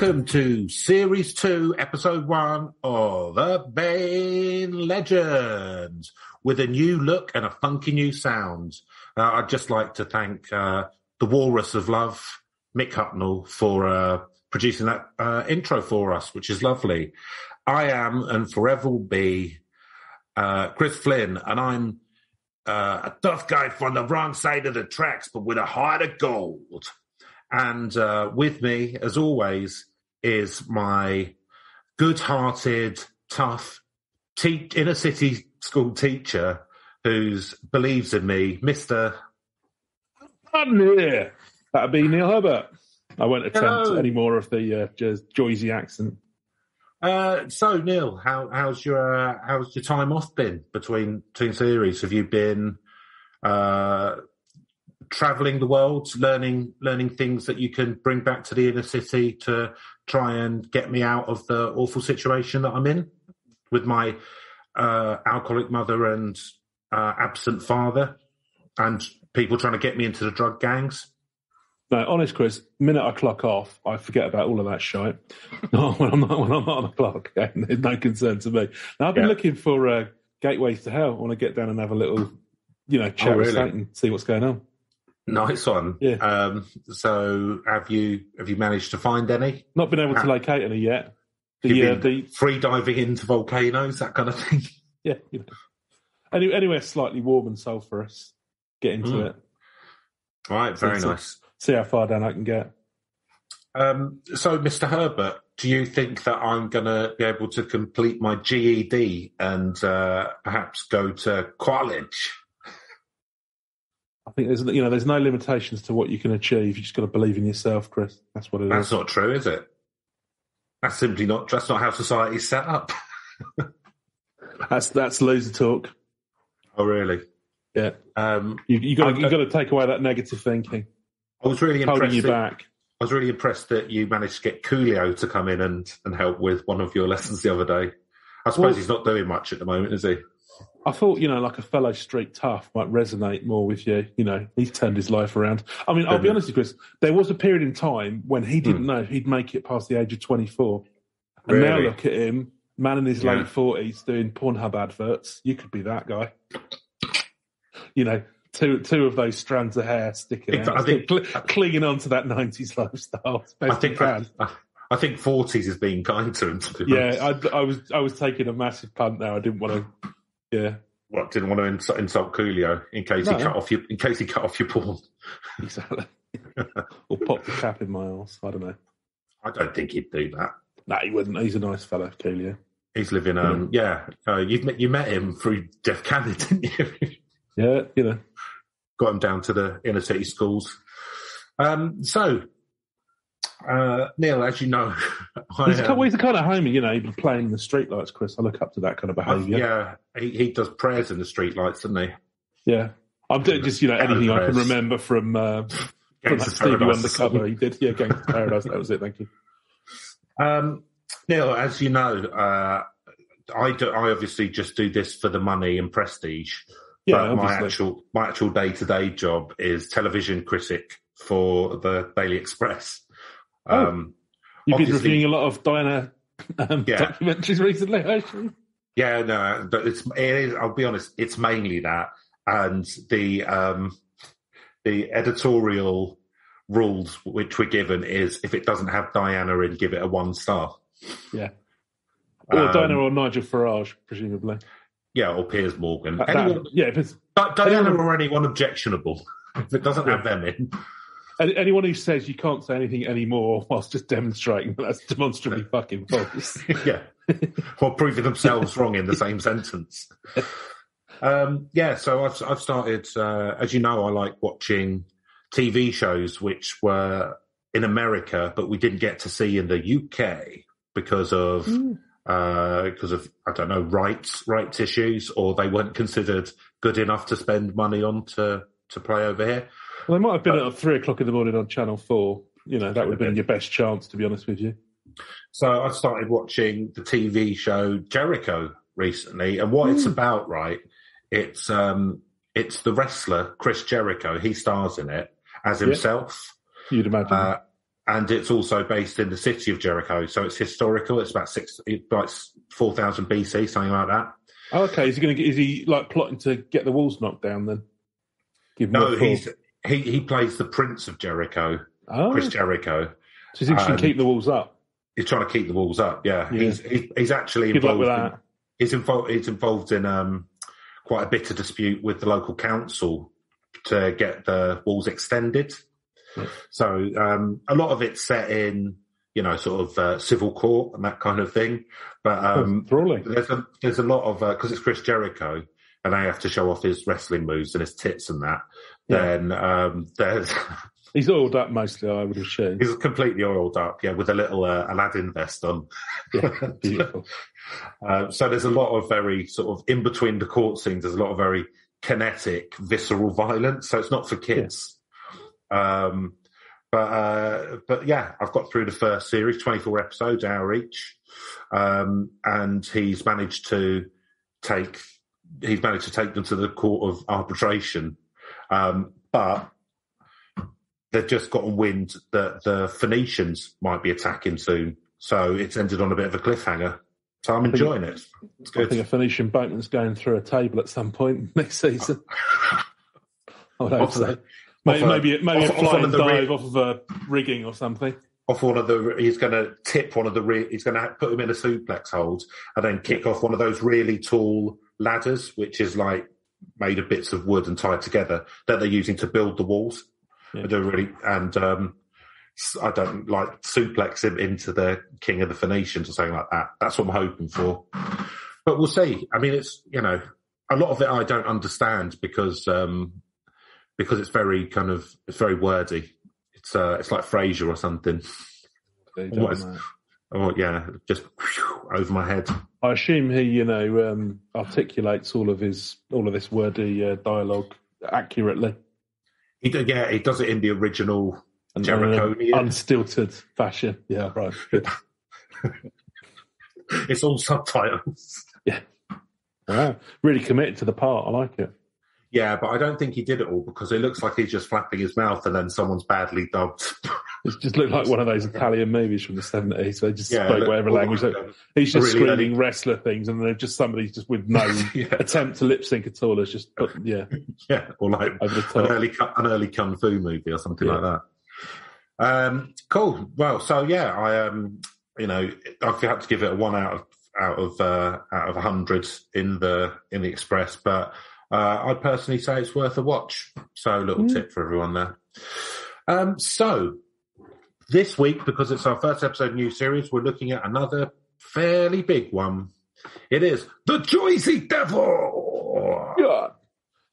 welcome to Series 2, Episode 1 of *The Urbane Legends with a new look and a funky new sound. Uh, I'd just like to thank uh, the Walrus of Love, Mick Hupnell, for uh, producing that uh, intro for us, which is lovely. I am and forever will be uh, Chris Flynn, and I'm uh, a tough guy from the wrong side of the tracks, but with a heart of gold. And uh, with me, as always, is my good-hearted, tough te- inner city school teacher who believes in me, Mister. I'm here. That'd be Neil Herbert. I won't attempt Hello. any more of the uh, Joyzy accent. Uh, so Neil, how, how's your uh, how's your time off been between between series? Have you been uh, traveling the world, learning learning things that you can bring back to the inner city to try and get me out of the awful situation that I'm in with my uh, alcoholic mother and uh, absent father, and people trying to get me into the drug gangs? No, honest, Chris. Minute I clock off, I forget about all of that shit. No, when I'm not when I'm not on the clock, okay, there's no concern to me. Now I've been Yeah. looking for uh, gateways to hell. I want to get down and have a little, you know, chat Oh, with really? Satan, see what's going on. Nice one. Yeah. Um, so have you have you managed to find any? Not been able to locate any yet. The, uh, the free diving into volcanoes, that kind of thing. yeah, you know, any, anywhere slightly warm and sulphurous. Get into Mm. it. Right, very So- nice. See how far down I can get. Um, so, Mr. Herbert, do you think that I'm going to be able to complete my GED and uh, perhaps go to college? I think there's you know there's no limitations to what you can achieve. You just got to believe in yourself, Chris. That's what it is. That's not true, is it? That's simply not. That's not how society's set up. That's that's loser talk. Oh, really? Yeah, Um, you you got you got to take away that negative thinking, I was really impressed. holding you That, back. I was really impressed that you managed to get Coolio to come in and, and help with one of your lessons the other day. I suppose Well- he's not doing much at the moment, is he? I thought you know like a fellow street tough might resonate more with you. You know, he's turned his life around. I mean, I'll be honest with you, Chris. There was a period in time when he didn't Hmm. know he'd make it past the age of twenty four, and now look at him, man in his Yeah. late forties doing Pornhub adverts. You could be that guy. You know. Two, two of those strands of hair sticking I out, think- cl- clinging on to that '90s lifestyle. I think. I, I think forties is being kind to him. To. Yeah, I, I was I was taking a massive punt there. I didn't want to. Yeah, What didn't want to insult, insult Coolio in case he cut off your in case he cut off your porn. exactly. or pop the cap in my arse. I don't know. I don't think he'd do that. No, he wouldn't. He's a nice fellow, Coolio. He's living. Um, yeah, uh, you met you met him through Def Cannon, didn't you? Yeah, you know. Got him down to the inner city schools. Um, so, uh, Neil, as you know, I, He's, a, um, he's a kind of homie, you know. Playing in the streetlights, Chris. I look up to that kind of behaviour. yeah, he, he does prayers in the streetlights, doesn't he? yeah. I'm doing just you know anything I can remember from uh, from that Stevie Paradise. Wonder cover he did. Yeah, Gangster Paradise. That was it. Thank you. Um, Neil, as you know, uh, I do, I obviously just do this for the money and prestige. Yeah, but my actual my actual day to day job is television critic for the Daily Express. Oh. Um, You've been reviewing a lot of Diana um, Yeah. documentaries recently, actually. yeah, no, but it's it is. I'll be honest, it's mainly that and the um, the editorial rules which we're given is if it doesn't have Diana in, give it a one star. Yeah. Or Um, Diana or Nigel Farage, presumably. Yeah, or Piers Morgan. That- Anyone, yeah, if it's, Diana anyone- or anyone objectionable. If it doesn't have them in, Anyone who says you can't say anything anymore whilst just demonstrating that's demonstrably fucking false. yeah, or proving themselves wrong in the same sentence. Um, yeah, so I've I've started. Uh, as you know, I like watching TV shows which were in America, but we didn't get to see in the UK because of uh, because of I don't know rights rights issues, or they weren't considered good enough to spend money on to to play over here. Well, they might have been at three o'clock in the morning on Channel Four, you know that would have been your best chance, to be honest with you. So I started watching the TV show Jericho recently, and what it's about, right? It's um, it's the wrestler Chris Jericho. He stars in it as himself, You'd imagine. uh, and it's also based in the city of Jericho. So it's historical. It's about six, like four thousand BC, something like that. oh, okay, is he going to? Is he like plotting to get the walls knocked down? Then give No, he's he he plays the Prince of Jericho, oh, Chris so Jericho. he's interested um, to keep the walls up. He's trying to keep the walls up. Yeah, Yeah. he's he's, he's actually Good involved. In, he's involved. He's involved in um, quite a bitter dispute with the local council to get the walls extended. Yeah. So um, a lot of it's set in, you know, sort of uh, civil court and that kind of thing. But um, there's a there's a lot of because it's Chris Jericho and they have to show off his wrestling moves and his tits and that. Yeah. Then um, there's He's oiled up mostly, I would assume. he's completely oiled up, yeah, with a little uh, Aladdin vest on. Yeah, beautiful. Uh, so there's a lot of very sort of in between the court scenes. There's a lot of very kinetic, visceral violence. So it's not for kids. Um, but uh, but yeah, I've got through the first series, 24 episodes, hour each, um, and he's managed to take he's managed to take them to the court of arbitration, um, but. They've just gotten wind that the Phoenicians might be attacking soon, so it's ended on a bit of a cliffhanger. So I'm enjoying it. It's I good. think a Phoenician boatman's going through a table at some point next season. I would hope so. Maybe, off maybe, maybe off- a off one flying of dive ri- off of a rigging or something. off one of the. He's going to tip one of the. Re, he's going to put him in a suplex hold and then kick off one of those really tall ladders, which is like made of bits of wood and tied together that they're using to build the walls. Yeah. They're really and um, I don't like suplex him into the king of the Phoenicians or something like that. That's what I'm hoping for. But we'll see. I mean, it's you know a lot of it I don't understand because um, because it's very kind of it's very wordy. It's uh, it's like Frasier or something. What don't is- know. Oh yeah, just whew, over my head. I assume he, you know, um, articulates all of his all of this wordy uh, dialogue accurately He do- yeah, he does it in the original. and an Jerichonian. unstilted fashion. Yeah, right. It's all subtitles. Yeah, Wow, really committed to the part. I like it. Yeah, but I don't think he did it all because it looks like he's just flapping his mouth and then someone's badly dubbed. It just looked like one of those Italian movies from the seventies. They just yeah, spoke look- whatever language. like, He's just really screaming wrestler things, and they're just somebody just with no yeah, attempt to lip sync at all. It's just, but yeah, yeah, or like an early an early kung fu movie or something Yeah. like that. Um, cool. Well, so yeah, I um, you know, I've had to give it a one out of out of uh, out of a hundred in the in the Express, but uh, I'd personally say it's worth a watch. So, a little Mm. tip for everyone there. Um, so this week, because it's our first episode of new series, we're looking at another fairly big one. It is the Joyzy Devil. Yeah.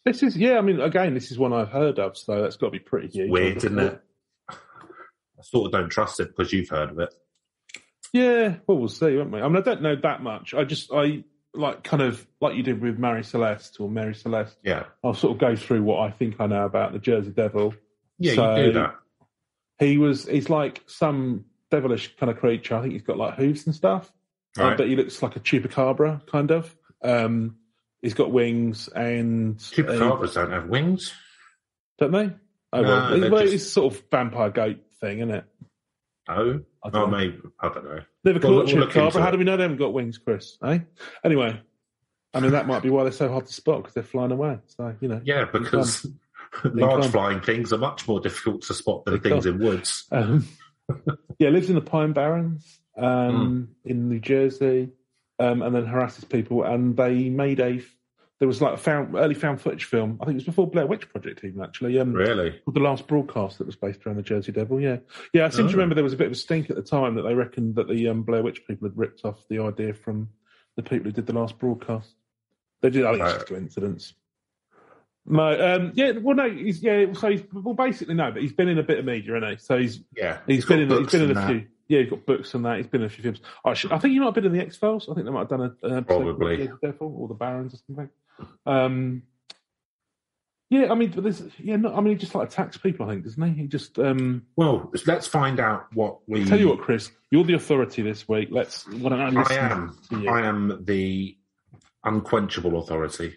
This is yeah. I mean, again, this is one I've heard of, so that's got to be pretty huge. Weird, isn't it? I sort of don't trust it because you've heard of it. Yeah, well, we'll see, won't we? I mean, I don't know that much. I just, I like kind of like you did with Mary Celeste or Mary Celeste. Yeah, I'll sort of go through what I think I know about the Jersey Devil. yeah, So- you do that. He was, he's like some devilish kind of creature. I think he's got like hooves and stuff. I Right. bet he looks like a chupacabra, kind of. Um, he's got wings and Chupacabras don't have wings. don't they? Oh No, well, they're just- it's sort of vampire goat thing, isn't it? Oh, I oh, don't know. maybe I don't know. Never Well, caught we'll chupacabra. How do we know they haven't got wings, Chris? Eh? Anyway, I mean that might be why they're so hard to spot because they're flying away. So you know, Yeah, because large flying things are much more difficult to spot than They things in woods. Um, yeah, lives in the Pine Barrens um, Hmm. in New Jersey, um, and then harasses people. And they made a there was like a found early found footage film. I think it was before Blair Witch Project even actually. Um, Really? the last broadcast that was based around the Jersey Devil. Yeah, yeah. I seem Oh. to remember there was a bit of a stink at the time that they reckoned that the um, Blair Witch people had ripped off the idea from the people who did the last broadcast. They did. I think it's just coincidence. No, um, yeah. Well, no. He's yeah. So he's well, basically no, but he's been in a bit of media, hasn't he? So he's Yeah. he's been in he's been in a that. few. Yeah, he's got books and that. He's been in a few films. I, should, I think he might have been in the X Files. I think they might have done a, an episode called Probably. The Devil or the Barons or something. Um, Yeah, I mean, but this, yeah, no, I mean, he just like attacks people. I think, doesn't he? He just. um Well, let's find out what we. Tell you what, Chris, you're the authority this week. Let's. I, am. I am the unquenchable authority.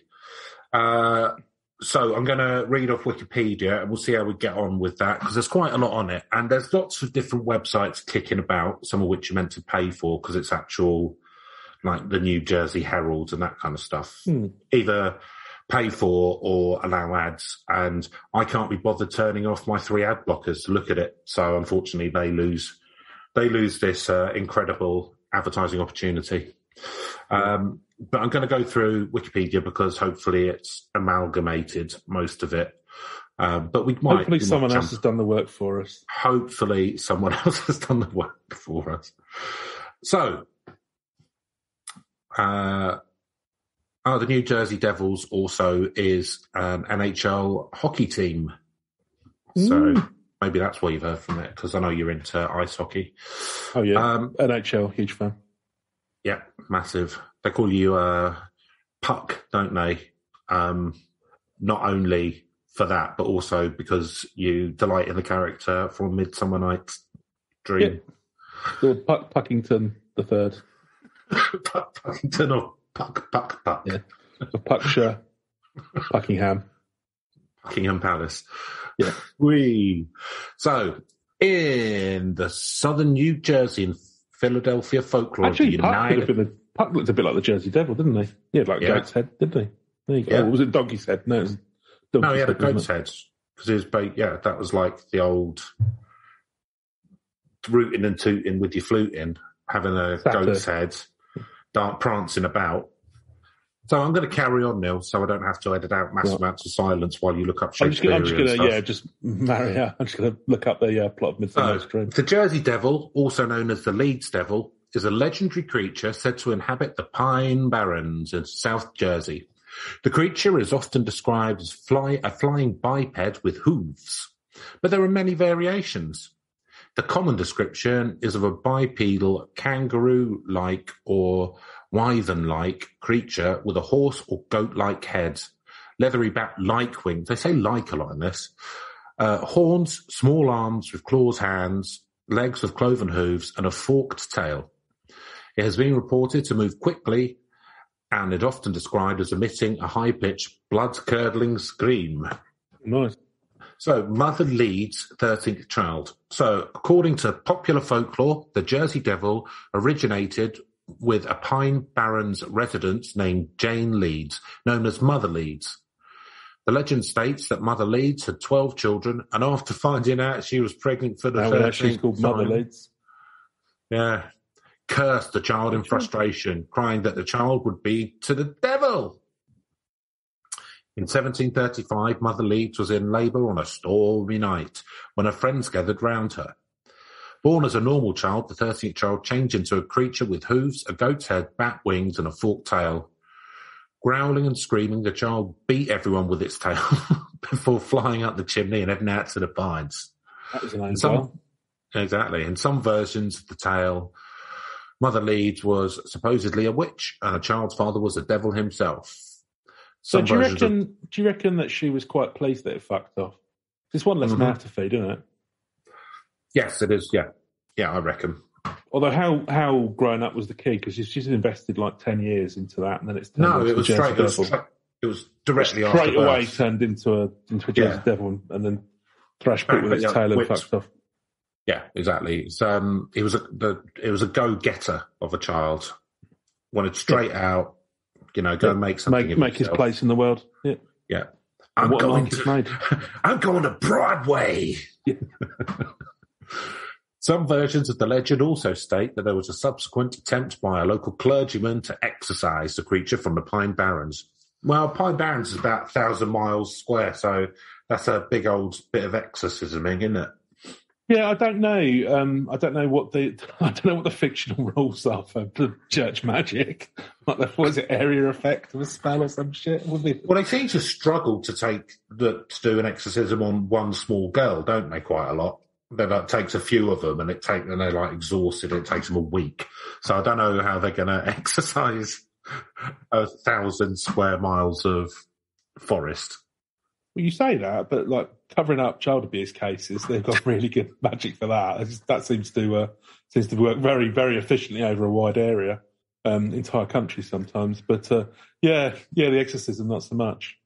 Uh, so I'm going to read off Wikipedia and we'll see how we get on with that because there's quite a lot on it. And there's lots of different websites kicking about, some of which you're meant to pay for because it's actual, like the New Jersey Herald and that kind of stuff. Hmm. Either pay for or allow ads. And I can't be bothered turning off my three ad blockers to look at it. So unfortunately, they lose they lose this uh, incredible advertising opportunity. Um, but I'm going to go through Wikipedia because hopefully it's amalgamated most of it. Um, but we might. Hopefully, we might someone else has done the work for us. hopefully someone else has done the work for us. So, uh, oh, the New Jersey Devils also is an NHL hockey team. So Mm. maybe that's why you've heard from it because I know you're into ice hockey. Oh yeah, Um, NHL, huge fan. yeah, massive. They call you uh, Puck, don't they? Um, not only for that, but also because you delight in the character from Midsummer Night's Dream. Lord Puck, Puckington the third, Puck, Puckington or Puck, Puck, Puck. Yeah. Puckshire, Puckingham. Buckingham Palace. Yeah. We. So, in the southern New Jersey and Philadelphia folklore, Actually, Puck, United. been the, Puck looked a bit like the Jersey Devil, didn't he? Yeah, like Yeah. goat's head, didn't he? There you go. Yeah. Was it donkey's head? No, it No, he had a head, wasn't goat's head because he was. Ba- yeah, that was like the old rooting and tooting with your flute in, having a goat's head, prancing about. So I'm going to carry on, Neil, so I don't have to edit out massive Right. amounts of silence while you look up Shakespeare. I'm just gonna, stuff. yeah, just marry. I'm just gonna look up the uh, plot of Midsummer Uh, Dream. the Jersey Devil, also known as the Leeds Devil, is a legendary creature said to inhabit the Pine Barrens in South Jersey. The creature is often described as fly, a flying biped with hooves, but there are many variations. The common description is of a bipedal kangaroo-like or wyvern-like creature with a horse or goat-like head, leathery back-like wings. They say like a lot in this. Uh, horns, small arms with claws, hands, legs with cloven hooves, and a forked tail. It has been reported to move quickly and it often described as emitting a high-pitched, blood-curdling scream. Nice. So, mother Leeds 13th child. So, according to popular folklore, the Jersey Devil originated with a Pine Barrens resident named Jane Leeds, known as Mother Leeds. The legend states that Mother Leeds had 12 children, and after finding out she was pregnant for the Now, 13th uh, she's called Mother time, Leeds. yeah, cursed the child in frustration, crying that the child would be to the devil. In 1735, Mother Leeds was in labour on a stormy night when her friends gathered round her. Born as a normal child, the 13th child changed into a creature with hooves, a goat's head, bat wings, and a forked tail. Growling and screaming, the child beat everyone with its tail before flying up the chimney and heading out to the pines. That was. Some- Exactly. In some versions of the tale, Mother Leeds was supposedly a witch and the child's father was the devil himself. So do you versions of- reckon? Do you reckon that she was quite pleased that it fucked off? It's one less Mhm. mouth to feed, isn't it? yes, it is. Yeah. Yeah, I reckon. Although how how grown up was the key because she's, invested like ten years into that, and then it's No, it was straight. It was, straight, it was directly straight away birth. turned into a into a Jersey Yeah. Devil, and- then thrashed it with its Yeah, tail and fucked off. Yeah, exactly. It's, um, it was a the, it was a go getter of a child. Wanted straight out, you know, go Yeah. and make something Make make his place in the world. Yeah, Yeah, I'm what going to. I'm going to Broadway. Yeah. Some versions of the legend also state that there was a subsequent attempt by a local clergyman to exorcise the creature from the Pine Barrens. Well, Pine Barrens is about a thousand miles square, so that's a big old bit of exorcisming, isn't it? Yeah, I don't know. Um, I don't know what the I don't know what the fictional rules are for the church magic. Like, the- is it, area effect of a spell or some shit? Well, they seem to struggle to take the, to do an exorcism on one small girl, don't they? Quite a lot. That like, takes a few of them, and it take and they're like exhausted. It takes them a week. So I don't know how they're going to exercise a thousand square miles of forest. Well, you say that, but like covering up child abuse cases, they've got really good magic for that. It's- that seems to uh, seems to work very, very efficiently over a wide area, um, entire country sometimes. But uh, yeah, yeah, the exorcism not so much.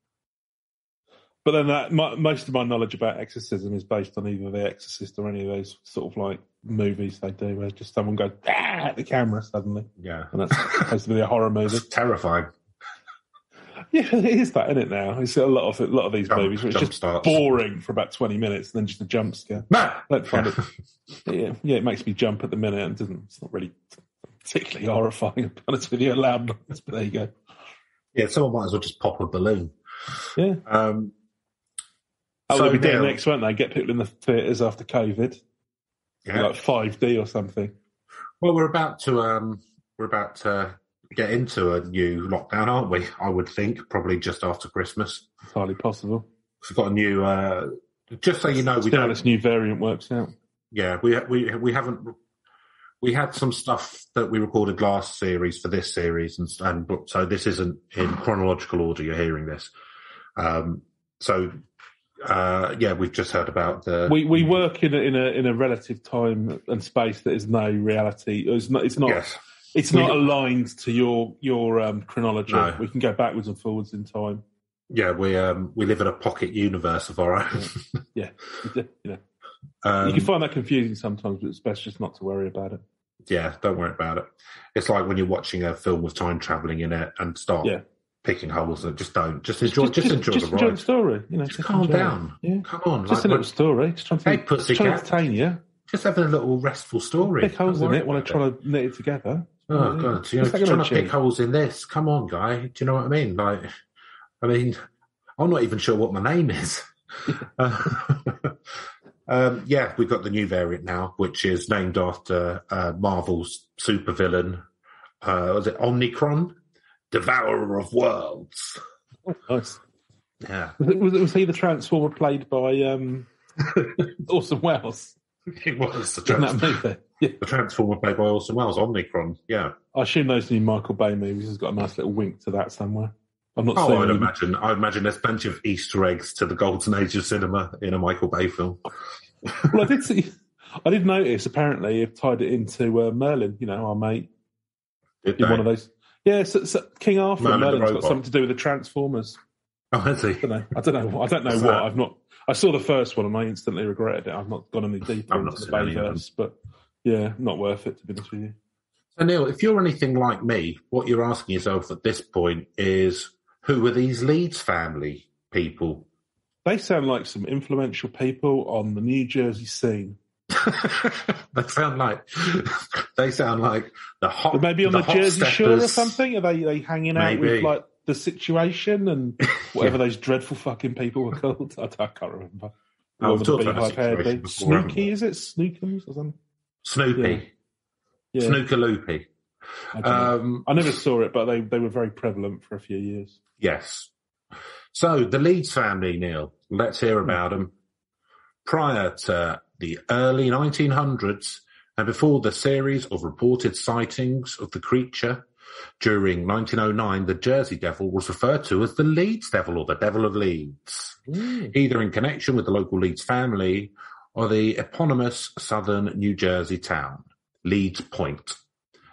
But then that my, most of my knowledge about exorcism is based on either The Exorcist or any of those sort of like movies they do, where just someone goes ah, at the camera suddenly, Yeah. and that's supposed to be a horror movie. It's terrifying. Yeah, it is that, isn't it? Now it's a lot of a lot of these Jump- movies which jump just starts. boring for about twenty minutes and then just a jump scare. No. I don't find it. Yeah, yeah, it makes me jump at the minute and doesn't. It's not really particularly horrifying. To be honest with you, loud noise, but there you go. Yeah, someone might as well just pop a balloon. Yeah. Um, Oh, So they'll be doing next, won't they? Get people in the theatres after COVID, yeah. like five D or something. Well, we're about to um, we're about to get into a new lockdown, aren't we? I would think probably just after Christmas. Entirely possible. We've got a new. Uh, just so you know, we don't. this new variant works out. Yeah, we we we haven't. We had some stuff that we recorded last series for this series, and, and so this isn't in chronological order. You're hearing this, um, so uh, yeah, we've just heard about the. We we work in a in a in a relative time and space that is no reality. It's not. It's not. yes, It's not aligned to your your um, chronology. No. We can go backwards and forwards in time. yeah, we um, we live in a pocket universe of our own. Yeah, you know, um, you can find that confusing sometimes, but it's best just not to worry about it. Yeah, don't worry about it. It's like when you're watching a film with time traveling in it and start Yeah. picking holes. And just don't. Just enjoy. Just, enjoy just the enjoy ride. the story. You know, Just calm it. down. Yeah, Come on, just like, a little story. Just trying to, Hey, trying to entertain you. just having a little restful story. Pick holes in it while I try to knit it together. Oh Yeah. god, you know, trying to pick holes in this. Come on, guy. Do you know what I mean? Like, I mean, I'm not even sure what my name is. um, yeah, we've got the new variant now, which is named after uh, Marvel's supervillain. Uh, was it Omnicron, Devourer of Worlds? Nice. Yeah, Was, it, was, it, was he the transformer played by um, Orson Welles it was the, in that trans- movie? Yeah. the Transformer played by Orson Welles, Omnicron. Yeah. I assume those new Michael Bay movies has got a nice little wink to that somewhere. I'm not Oh, I'd them. imagine. I imagine there's plenty of Easter eggs to the golden age of cinema in a Michael Bay film. Well, I did see. I did notice. Apparently, you've tied it into uh, Merlin. You know, our mate Did in they? one of those. Yeah, so, so King Arthur. Merlin Merlin's got something to do with the Transformers. Oh, is he? I don't know. I don't know. I don't know What's what. that? I've not. I saw the first one and I instantly regretted it. I've not gone any deeper into the seen any of them. Bayverse, but yeah, not worth it to be honest with you. So, Neil, if you're anything like me, what you're asking yourself at this point is who are these Leeds family people? They sound like some influential people on the New Jersey scene. they sound like they sound like the hot, Maybe on the, hot Jersey Shore or something. Are they they hanging out Maybe. with like the situation and whatever those dreadful fucking people were called? I, I can't remember. The with talked the about beehive hair situation dude. before, haven't Snooki, is it? Snookums or something? Snoopy, Yeah. Loopy. I. Um, I never saw it, but they, they were very prevalent for a few years. Yes. So the Leeds family, Neil, let's hear about them. Prior to the early 1900s and before the series of reported sightings of the creature during 1909, the Jersey Devil was referred to as the Leeds Devil or the Devil of Leeds, either in connection with the local Leeds family or the eponymous southern New Jersey town, Leeds Point.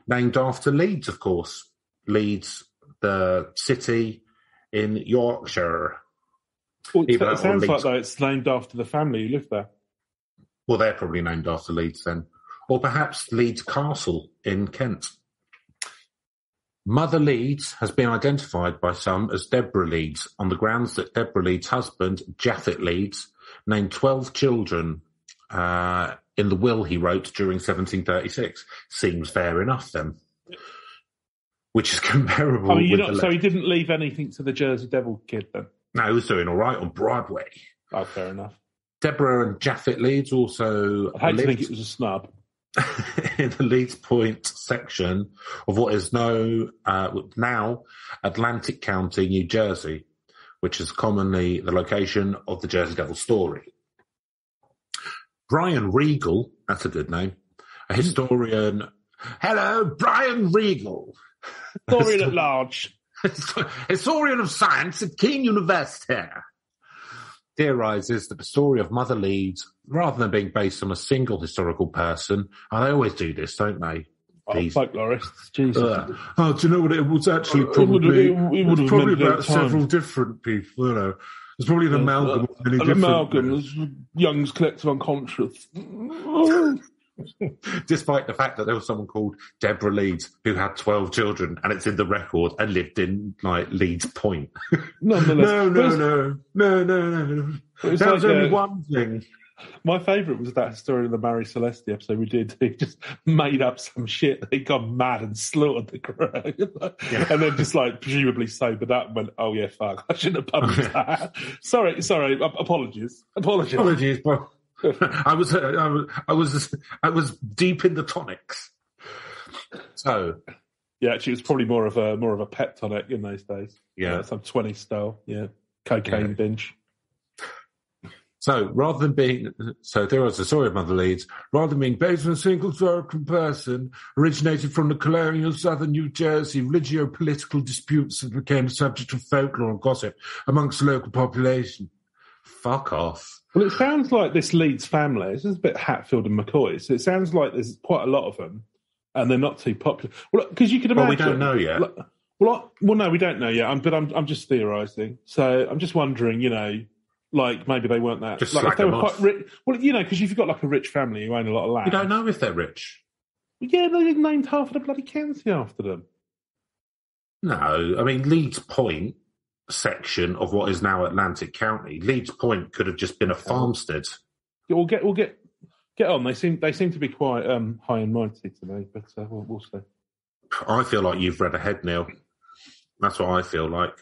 Named after Leeds, of course. Leeds, the city in Yorkshire. Well, it, Either it or sounds like though it's named after the family who lived there. Well, they're probably named after Leeds then. Or perhaps Leeds Castle in Kent. Mother Leeds has been identified by some as Deborah Leeds on the grounds that Deborah Leeds' husband, Japhet Leeds, named 12 children uh, in the will he wrote during 1736. Seems fair enough then. Which is comparable Oh, you with not, so he didn't leave anything to the Jersey Devil kid then? No, he was doing all right on Broadway. Oh, fair enough. Deborah and Japhet Leeds also I lived think it was a snub. in the Leeds Point section of what is uh, now Atlantic County, New Jersey, which is commonly the location of the Jersey Devil story. Brian Regal, that's a good name, a historian. Hello, Brian Regal, Historian at large. historian of science at Kean University. theorizes that the story of Mother Leeds, rather than being based on a single historical person, and they always do this, don't they? Oh, These- folklorists, Jesus. Uh, oh, do you know what it was actually It probably? it would It was probably about several different people. You know, it's probably an amalgam of many An amalgam, is Jung's collective unconscious. Despite the fact that there was someone called Deborah Leeds who had twelve children, and it's in the record, and lived in like Leeds Point. Nonetheless, no, no, no, no, no, no, no. It was was like, only uh, one thing. My favourite was that story in the Mary Celeste episode we did. He just made up some shit. He got mad and slaughtered the crow. And then just like presumably sobered up and went, oh yeah, fuck, I shouldn't have published that. sorry, sorry, apologies. Apologies. Apologies, but I was, uh, I was, I was, I was deep in the tonics. So Yeah, actually, it was probably more of a more of a pep tonic in those days. yeah, some 20 style. Yeah. Cocaine Yeah. binge. So rather than being, so there was a story of Mother Leeds, rather than being based on a single historical person, originated from the colonial southern New Jersey, religio-political disputes that became the subject of folklore and gossip amongst the local population. Fuck off. Well, it sounds like this Leeds family. This is a bit Hatfield and McCoy. So it sounds like there's quite a lot of them, and they're not too popular. Well, because you could Well, imagine. we don't know yet. Like- Well, I, well, no, we don't know yet. I'm, but I'm, I'm just theorising. So I'm just wondering, you know, like maybe they weren't that. Just like they were them quite off. rich. Well, you know, because if you've got like a rich family who own a lot of land, you don't know if they're rich. Yeah, they named half of the bloody county after them. No, I mean Leeds Point section of what is now Atlantic County. Leeds Point could have just been a farmstead. Yeah, We'll get, we'll get, get on. They seem, they seem to be quite um, high and mighty to me, but uh, we'll, we'll see. I feel like you've read ahead, Neil. That's what I feel like,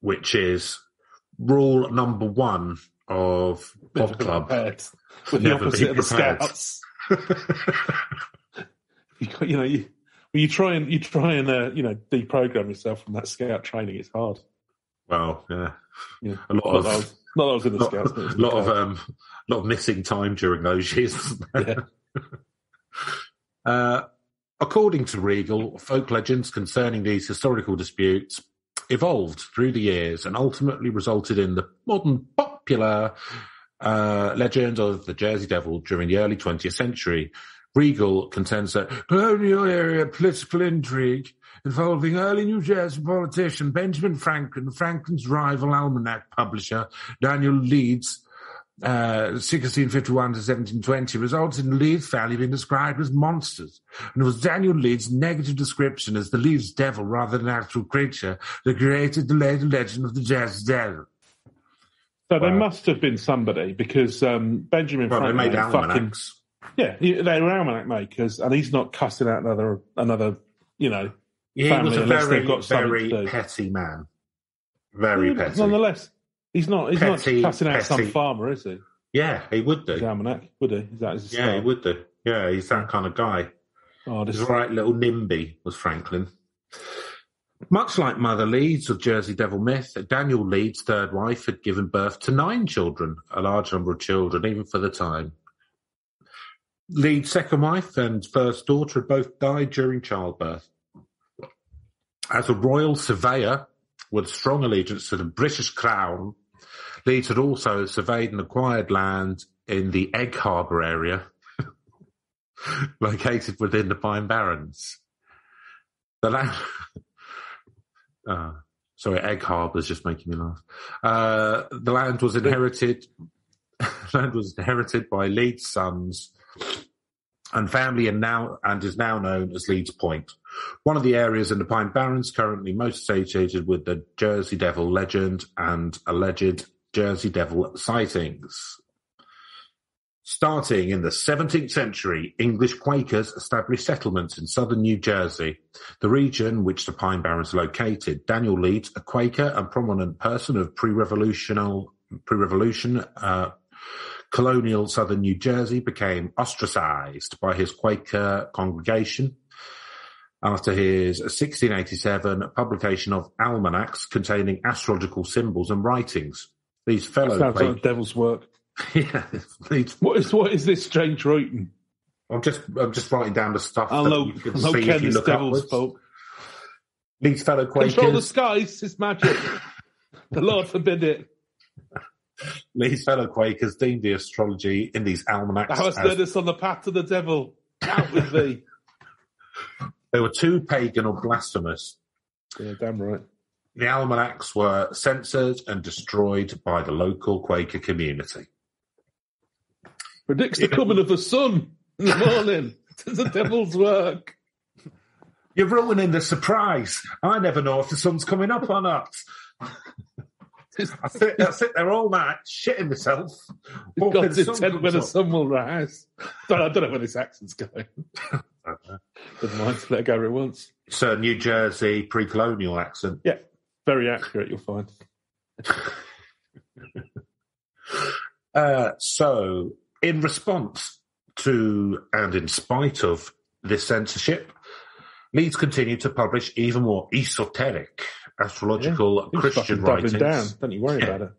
which is rule number one of Pod Club. Prepared. With the opposite of the scouts. You, got- you know, you, you try and you try and uh, you know deprogram yourself from that scout training, it's hard. well, yeah, Yeah. a lot Not that I of was, not that I was in the lot, scouts. was lot of um, lot of missing time during those years. Yeah. Uh, according to Regal, folk legends concerning these historical disputes evolved through the years and ultimately resulted in the modern popular uh, legend of the Jersey Devil during the early 20th century. Regal contends that colonial area political intrigue involving early New Jersey politician Benjamin Franklin, Franklin's rival almanac publisher Daniel Leeds, uh, 1651 to 1720 results in Leeds family being described as monsters. And it was Daniel Leeds' negative description as the Leeds devil rather than actual creature that created the later legend of the Jersey Devil. So there Wow. must have been somebody because um, Benjamin Well, they Franklin made fucking yeah, they were almanac makers, and he's not cussing out another another you know. He family was a unless very, they've got something very to do. petty man. Very Yeah, petty. Nonetheless, he's not he's Petty, not cussing out some farmer, is he? Yeah, he would His do. almanac, would he? Is that his Yeah, style? he would do. Yeah, he's that kind of guy. Oh, this He's right little NIMBY, was Franklin. Much like Mother Leeds of Jersey Devil myth, Daniel Leeds' third wife had given birth to nine children, a large number of children, even for the time. Leeds' second wife and first daughter had both died during childbirth. As a royal surveyor with strong allegiance to the British Crown, Leeds had also surveyed and acquired land in the Egg Harbour area located within the Pine Barrens. The land, uh, sorry, Egg Harbour is just making me laugh. Uh, the land was inherited. land was inherited by Leeds' sons and family, and now and is now known as Leeds Point. One of the areas in the Pine Barrens currently most associated with the Jersey Devil legend and alleged Jersey Devil sightings. Starting in the 17th century, English Quakers established settlements in southern New Jersey, the region which the Pine Barrens located. Daniel Leeds, a Quaker and prominent person of pre-revolutional, pre-revolution, uh, colonial southern New Jersey, became ostracized by his Quaker congregation after his 1687 publication of almanacs containing astrological symbols and writings. These fellow sounds like devil's work. yeah, these What is what is this strange writing? I'm just I'm just writing down the stuff I know, you can I know see if Ken you is look devil's folk. These fellow Quakers. Control the skies, it's magic. the Lord forbid it. These fellow Quakers deemed the astrology in these almanacs Thou hast as led us on the path to the devil. Out with thee. they were too pagan or blasphemous. Yeah, damn right. The almanacs were censored and destroyed by the local Quaker community. Predicts the coming of the sun in the morning. It's the devil's work. You're ruining the surprise. I never know if the sun's coming up or not. I sit, I sit there all night, shitting myself. God's intent when the sun will rise. Don't, I don't know where this accent's going. Doesn't mind. Let it go it. It's a New Jersey pre-colonial accent. Yeah, very accurate. You'll find. Uh, so, in response to and in spite of this censorship, Leeds continued to publish even more esoteric astrological You're Christian writings. down. Don't you worry Yeah. about it.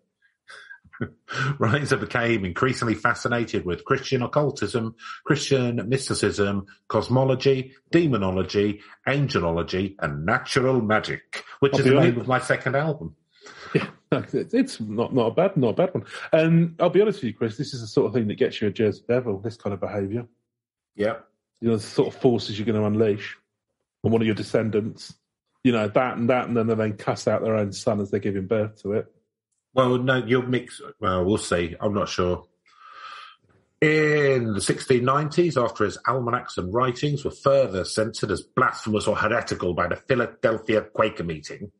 that became increasingly fascinated with Christian occultism, Christian mysticism, cosmology, demonology, angelology, and natural magic, which I'll is the name of my second album. Yeah, it's it's not not a bad not a bad one. And I'll be honest with you, Chris. This is the sort of thing that gets you a Jersey Devil. This kind of behaviour. Yeah. You know, the sort of forces you're going to unleash on one of your descendants. You know that and that, and then they then cuss out their own son as they're giving birth to it. Well, no, you'll mix. Well, we'll see. I'm not sure. In the 1690s, after his almanacs and writings were further censored as blasphemous or heretical by the Philadelphia Quaker meeting,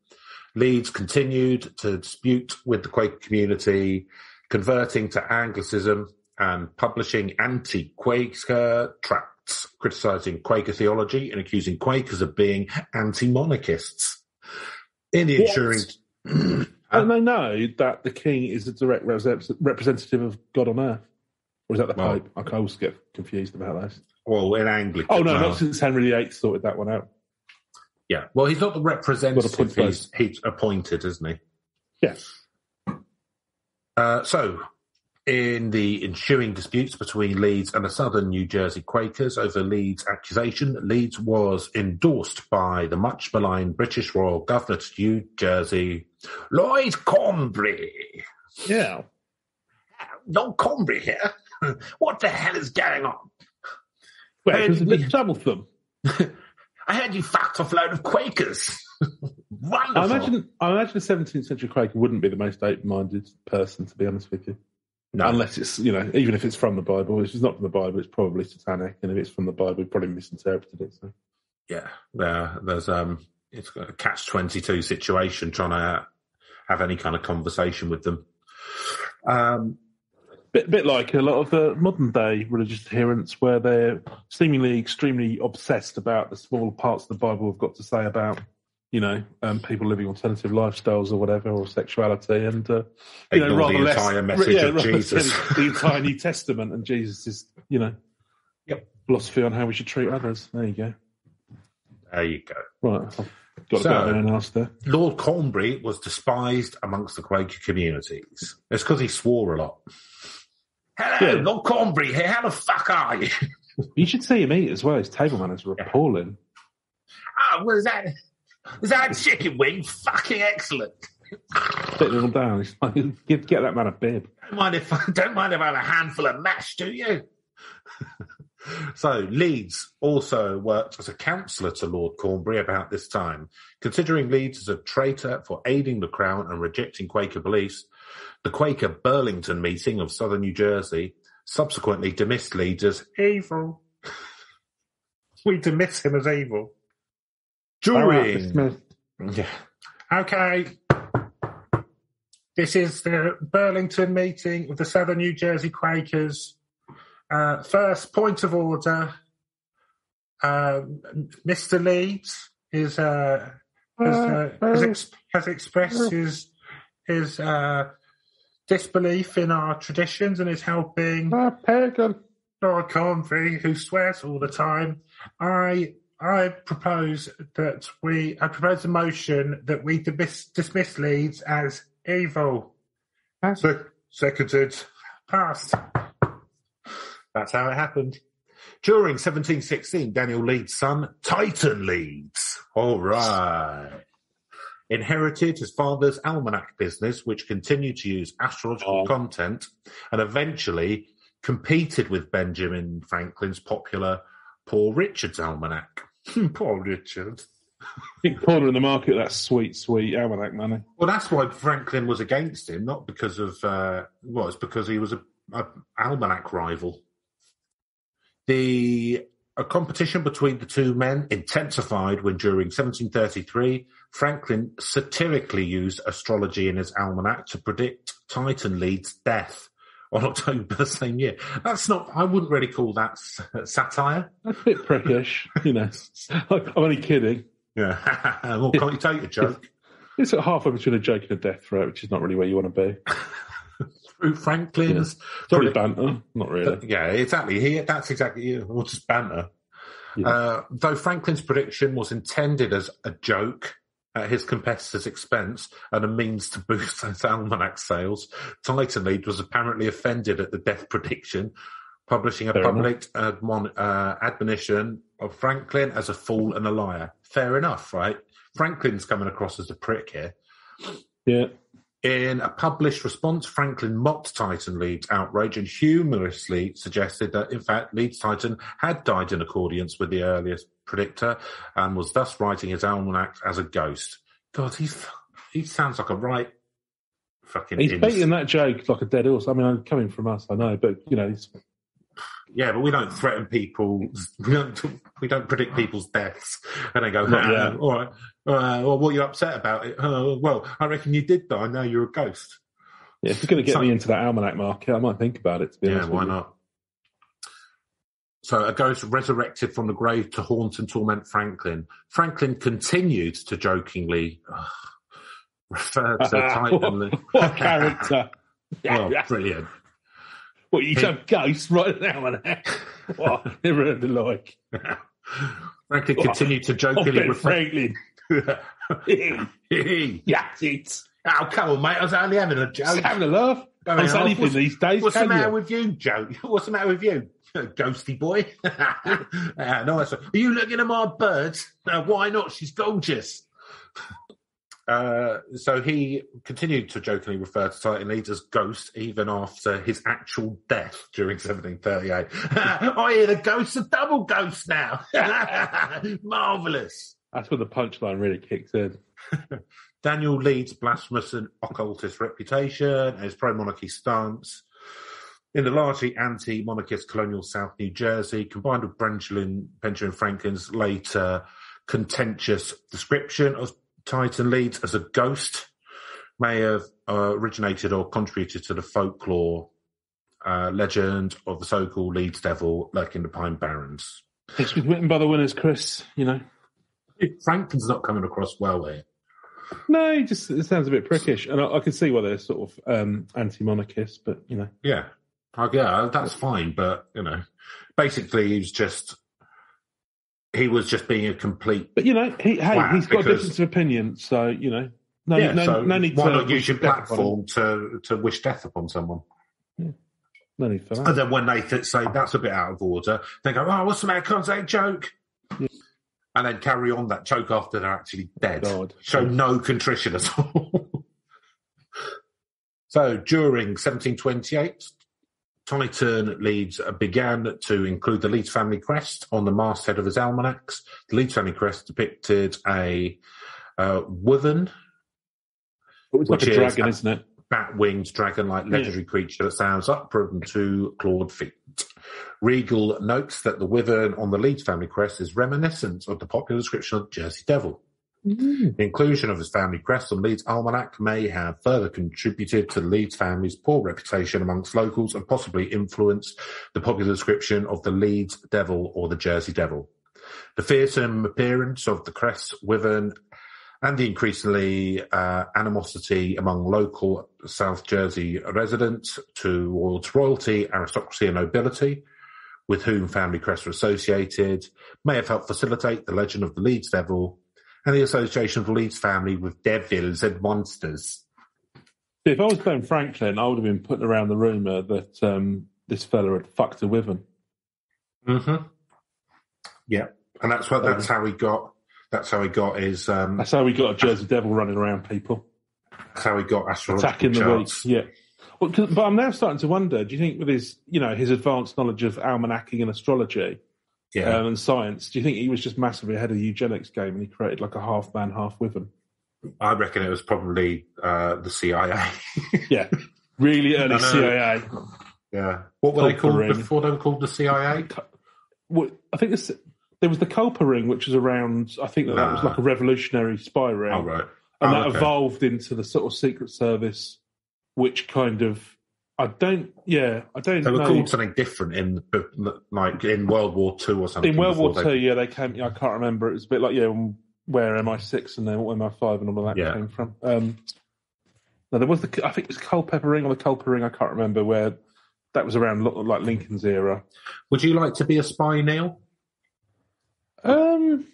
Leeds continued to dispute with the Quaker community, converting to Anglicism and publishing anti-Quaker tracts, criticizing Quaker theology and accusing Quakers of being anti-monarchists. In the ensuing and they know that the king is a direct representative of God on earth, or is that the Well- Pope? I always get confused about those. Well, in Anglican. Oh no, well, not since Henry VIII sorted that one out. yeah. Well, he's not the representative. He's, he's appointed, isn't he? Yes. Uh, so, in the ensuing disputes between Leeds and the southern New Jersey Quakers over Leeds' accusation, Leeds was endorsed by the much maligned British Royal Governor to New Jersey, Lord Cornbury. Yeah. Lord Cornbury here. What the hell is going on? Well, Hey, it was a bit trouble them. I heard you fucked off a load of Quakers. Wonderful. I imagine, I imagine a 17th century Quaker wouldn't be the most open-minded person, to be honest with you. No. Unless it's, you know, even if it's from the Bible, which is not from the Bible, it's probably satanic. And if it's from the Bible, we probably misinterpreted it. So. yeah, there, there's um, it's a catch twenty two situation trying to have any kind of conversation with them. Um, Bit, bit like a lot of the modern day religious adherents, where they're seemingly extremely obsessed about the small parts of the Bible have got to say about, you know, um, people living alternative lifestyles or whatever, or sexuality, and uh, you know, rather the less entire message yeah, of Jesus. the entire New Testament and Jesus' is, you know, Yep. philosophy on how we should treat others. There you go. there you go. Right, I've got So- a bit of there. Lord Cornbury was despised amongst the Quaker communities. It's because he swore a lot. Hello, Yeah. Lord Cornbury here. How the fuck are you? You should see him eat as well. His table manners are appalling. Ah, was that? Was that chicken wing? Fucking excellent. Spit it all down. He's like, get, get that man a bib. Don't mind if don't mind if I have a handful of mash, do you? so Leeds also worked as a counsellor to Lord Cornbury about this time. Considering Leeds as a traitor for aiding the crown and rejecting Quaker beliefs, the Quaker Burlington meeting of southern New Jersey subsequently dismissed Leeds as evil. we dismiss him as evil. During yeah. Okay. This is the Burlington meeting of the Southern New Jersey Quakers. Uh, first point of order. Uh, Mr. Leeds is, uh, has, uh, has, ex- has expressed his his uh, disbelief in our traditions and is helping Ah, pagan. Lord Cornbury, who swears all the time, I I propose that we I propose a motion that we dismiss, dismiss Leeds as evil. Se- seconded, passed. That's how it happened. During 1716, Daniel Leeds' son, Titan Leeds. All right. inherited his father's almanac business, which continued to use astrological Oh. content, and eventually competed with Benjamin Franklin's popular Poor Richard's almanac. Poor Richard. Big corner in the market, that sweet, sweet almanac money. Well, that's why Franklin was against him, not because of uh, well, it's because he was a, a almanac rival. The a competition between the two men intensified when, during 1733, Franklin satirically used astrology in his almanac to predict Titan Leeds' death on October the same year. That's not. I wouldn't really call that s- satire. That's a bit prickish, you know. I'm only kidding. Yeah. well, can't you take a joke? It's at halfway between a joke and a death threat, which is not really where you want to be. Through Franklin's. It's only banter, not really. Yeah, exactly. He, that's exactly. Well, just banter. Yeah. Uh, though Franklin's prediction was intended as a joke at his competitor's expense and a means to boost his almanac sales, Titan Leeds was apparently offended at the death prediction, publishing a Fair public admon- uh, admonition of Franklin as a fool and a liar. Fair enough, right? Franklin's coming across as a prick here. Yeah. In a published response, Franklin mocked Titan Leeds' outrage and humorously suggested that, in fact, Leeds Titan had died in accordance with the earliest predictor and was thus writing his almanac as a ghost. God, he's he sounds like a right fucking. He's beating that joke like a dead horse. I mean, I'm coming from us, I know, but, you know, he's, Yeah, but we don't threaten people. We don't. We don't predict people's deaths, and they go, Not "Ah, "All right, uh, well, what are upset about it?" Uh, well, I reckon you did die. Now you're a ghost. yeah, if you're going to get So- me into that almanac market, I might think about it, to be Yeah, honest. why not? So a ghost resurrected from the grave to haunt and torment Franklin. Franklin continued to jokingly ugh, refer to Titan. what, what character. oh, brilliant. What, you have ghosts right now, man? What? Never heard the like. Franklin continued to Oh, jokingly Ben refer. Franklin. Yeah, it's oh, come on, mate. I was only having a joke. having a laugh. Going off. anything What's- these days, What's the matter you? with you, Joe? What's the matter with you? Ghosty boy. Ah, nice. one. Are you looking at my birds? Uh, why not? She's gorgeous. Uh, so he continued to jokingly refer to Titan Leeds as Ghost even after his actual death during 1738. I hear the ghosts of double ghost now. Marvellous. That's where the punchline really kicks in. Daniel Leeds' blasphemous and occultist reputation and his pro-monarchy stance in the largely anti-monarchist colonial South New Jersey, combined with Benjamin, Benjamin Franklin's later contentious description of Titan Leeds as a ghost, may have uh, originated or contributed to the folklore uh, legend of the so-called Leeds Devil lurking the Pine Barrens. It's been written by the winners, Chris. You know, Franklin's not coming across well here. no, it just it sounds a bit prickish, and I, I can see why they're sort of um, anti-monarchist, but you know, Yeah. Yeah, that's fine. But, you know, basically he was just, he was just being a complete, but you know, he, hey, he's got a because- difference of opinion, so you know, no, yeah, no, so no need why to not use your wish death upon him. platform to, to wish death upon someone? No need for that. And then when they th- say that's a bit out of order, they go, oh, what's the matter? Can't say joke. Yeah. And then carry on that joke after they're actually dead. God. Show no contrition at all. so during 1728, Titan Leeds began to include the Leeds family crest on the masthead of his almanacs. The Leeds family crest depicted a uh, wyvern, It's like a dragon, isn't it? Bat-winged dragon-like legendary creature that stands up from two clawed feet. Regal notes that the wyvern on the Leeds family crest is reminiscent of the popular description of Jersey Devil. Mm. The inclusion of his family crest on Leeds Almanac may have further contributed to the Leeds family's poor reputation amongst locals and possibly influenced the popular description of the Leeds Devil or the Jersey Devil. The fearsome appearance of the crest wyvern and the increasingly uh, animosity among local South Jersey residents towards royalty, aristocracy, and nobility, with whom family crests were associated, may have helped facilitate the legend of the Leeds Devil and the association of the Leeds family with devils and monsters. If I was Ben Franklin, I would have been putting around the rumour that um, this fella had fucked a wyvern. Mm-hmm. Yeah, and that's what that's how he got. That's how he got his. Um, That's how we got a Jersey Devil running around people. that's how he got astrological attacking the week. Yeah. Well, but I'm now starting to wonder. Do you think, with his, you know, his advanced knowledge of almanacking and astrology Yeah. um, and science, do you think he was just massively ahead of the eugenics game and he created like a half man, half woman? I reckon it was probably uh, the CIA. Yeah, really early. CIA. yeah. What were they called before they were called the CIA? Well, I think this, there was the Culper ring, which was around. I think that, that was like a revolutionary spy ring, Oh, right. and Oh, that okay. evolved into the sort of Secret Service, which kind of. I don't. Yeah, I don't They were know. called something different in like in World War Two or something. in World War Two, they- yeah, they came. Yeah, I can't remember. It was a bit like yeah, where MI6 and then what MI5 and all of that Yeah. came from. Um, no, there was the. I think it was Culpeper Ring or the Culper Ring. I can't remember where that was around like Lincoln's era. Would you like to be a spy, Neil? Um,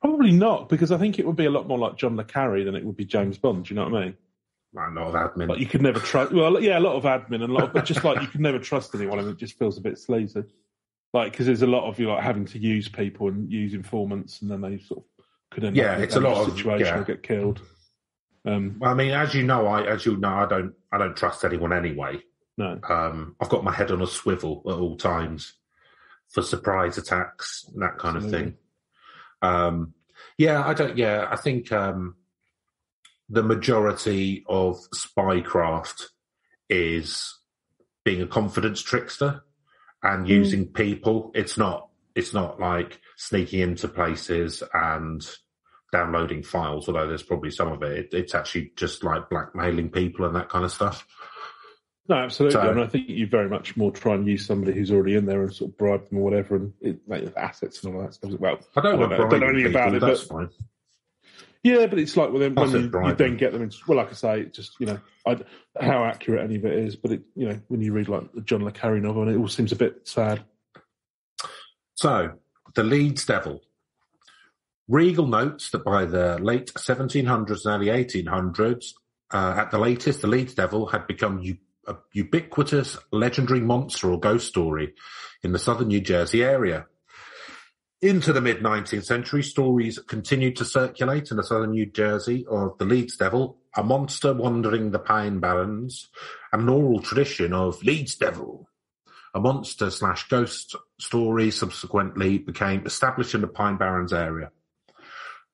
probably not because I think it would be a lot more like John le Carre than it would be James Bond. Do you know what I mean? A lot of admin. Like you could never trust. Well, yeah, a lot of admin and a lot, of, but just like you could never trust anyone, and it just feels a bit sleazy. Like because there's a lot of you like having to use people and use informants, and then they sort of could end Yeah, up in it's a lot of- situation yeah. or get killed. Um, I mean, as you know, I as you know, I don't I don't trust anyone anyway. no, Um, I've got my head on a swivel at all times for surprise attacks and that kind of thing. Um, yeah, I don't. Yeah, I think um, the majority of spycraft is being a confidence trickster and using people. It's not. It's not like sneaking into places and downloading files. Although there's probably some of it. it it's actually just like blackmailing people and that kind of stuff. No, absolutely. So- I mean, I think you very much more try and use somebody who's already in there and sort of bribe them or whatever, and it, like, assets and all that stuff. Well, I don't, I want don't know- I don't know anything about people, it, That's but- fine. Yeah, but it's like well, then, when you, you then get them into well, like I say, just you know, I, how accurate any of it is, but it you know when you read like the John le Carre novel, and it all seems a bit sad. So, the Leeds Devil. Regal notes that by the late 1700s and early 1800s, uh, at the latest, the Leeds Devil had become a ubiquitous legendary monster or ghost story in the southern New Jersey area. Into the mid 19th century, stories continued to circulate in the southern New Jersey of the Leeds Devil, a monster wandering the pine barrens, and an oral tradition of Leeds Devil, a monster slash ghost story subsequently became established in the Pine Barrens area.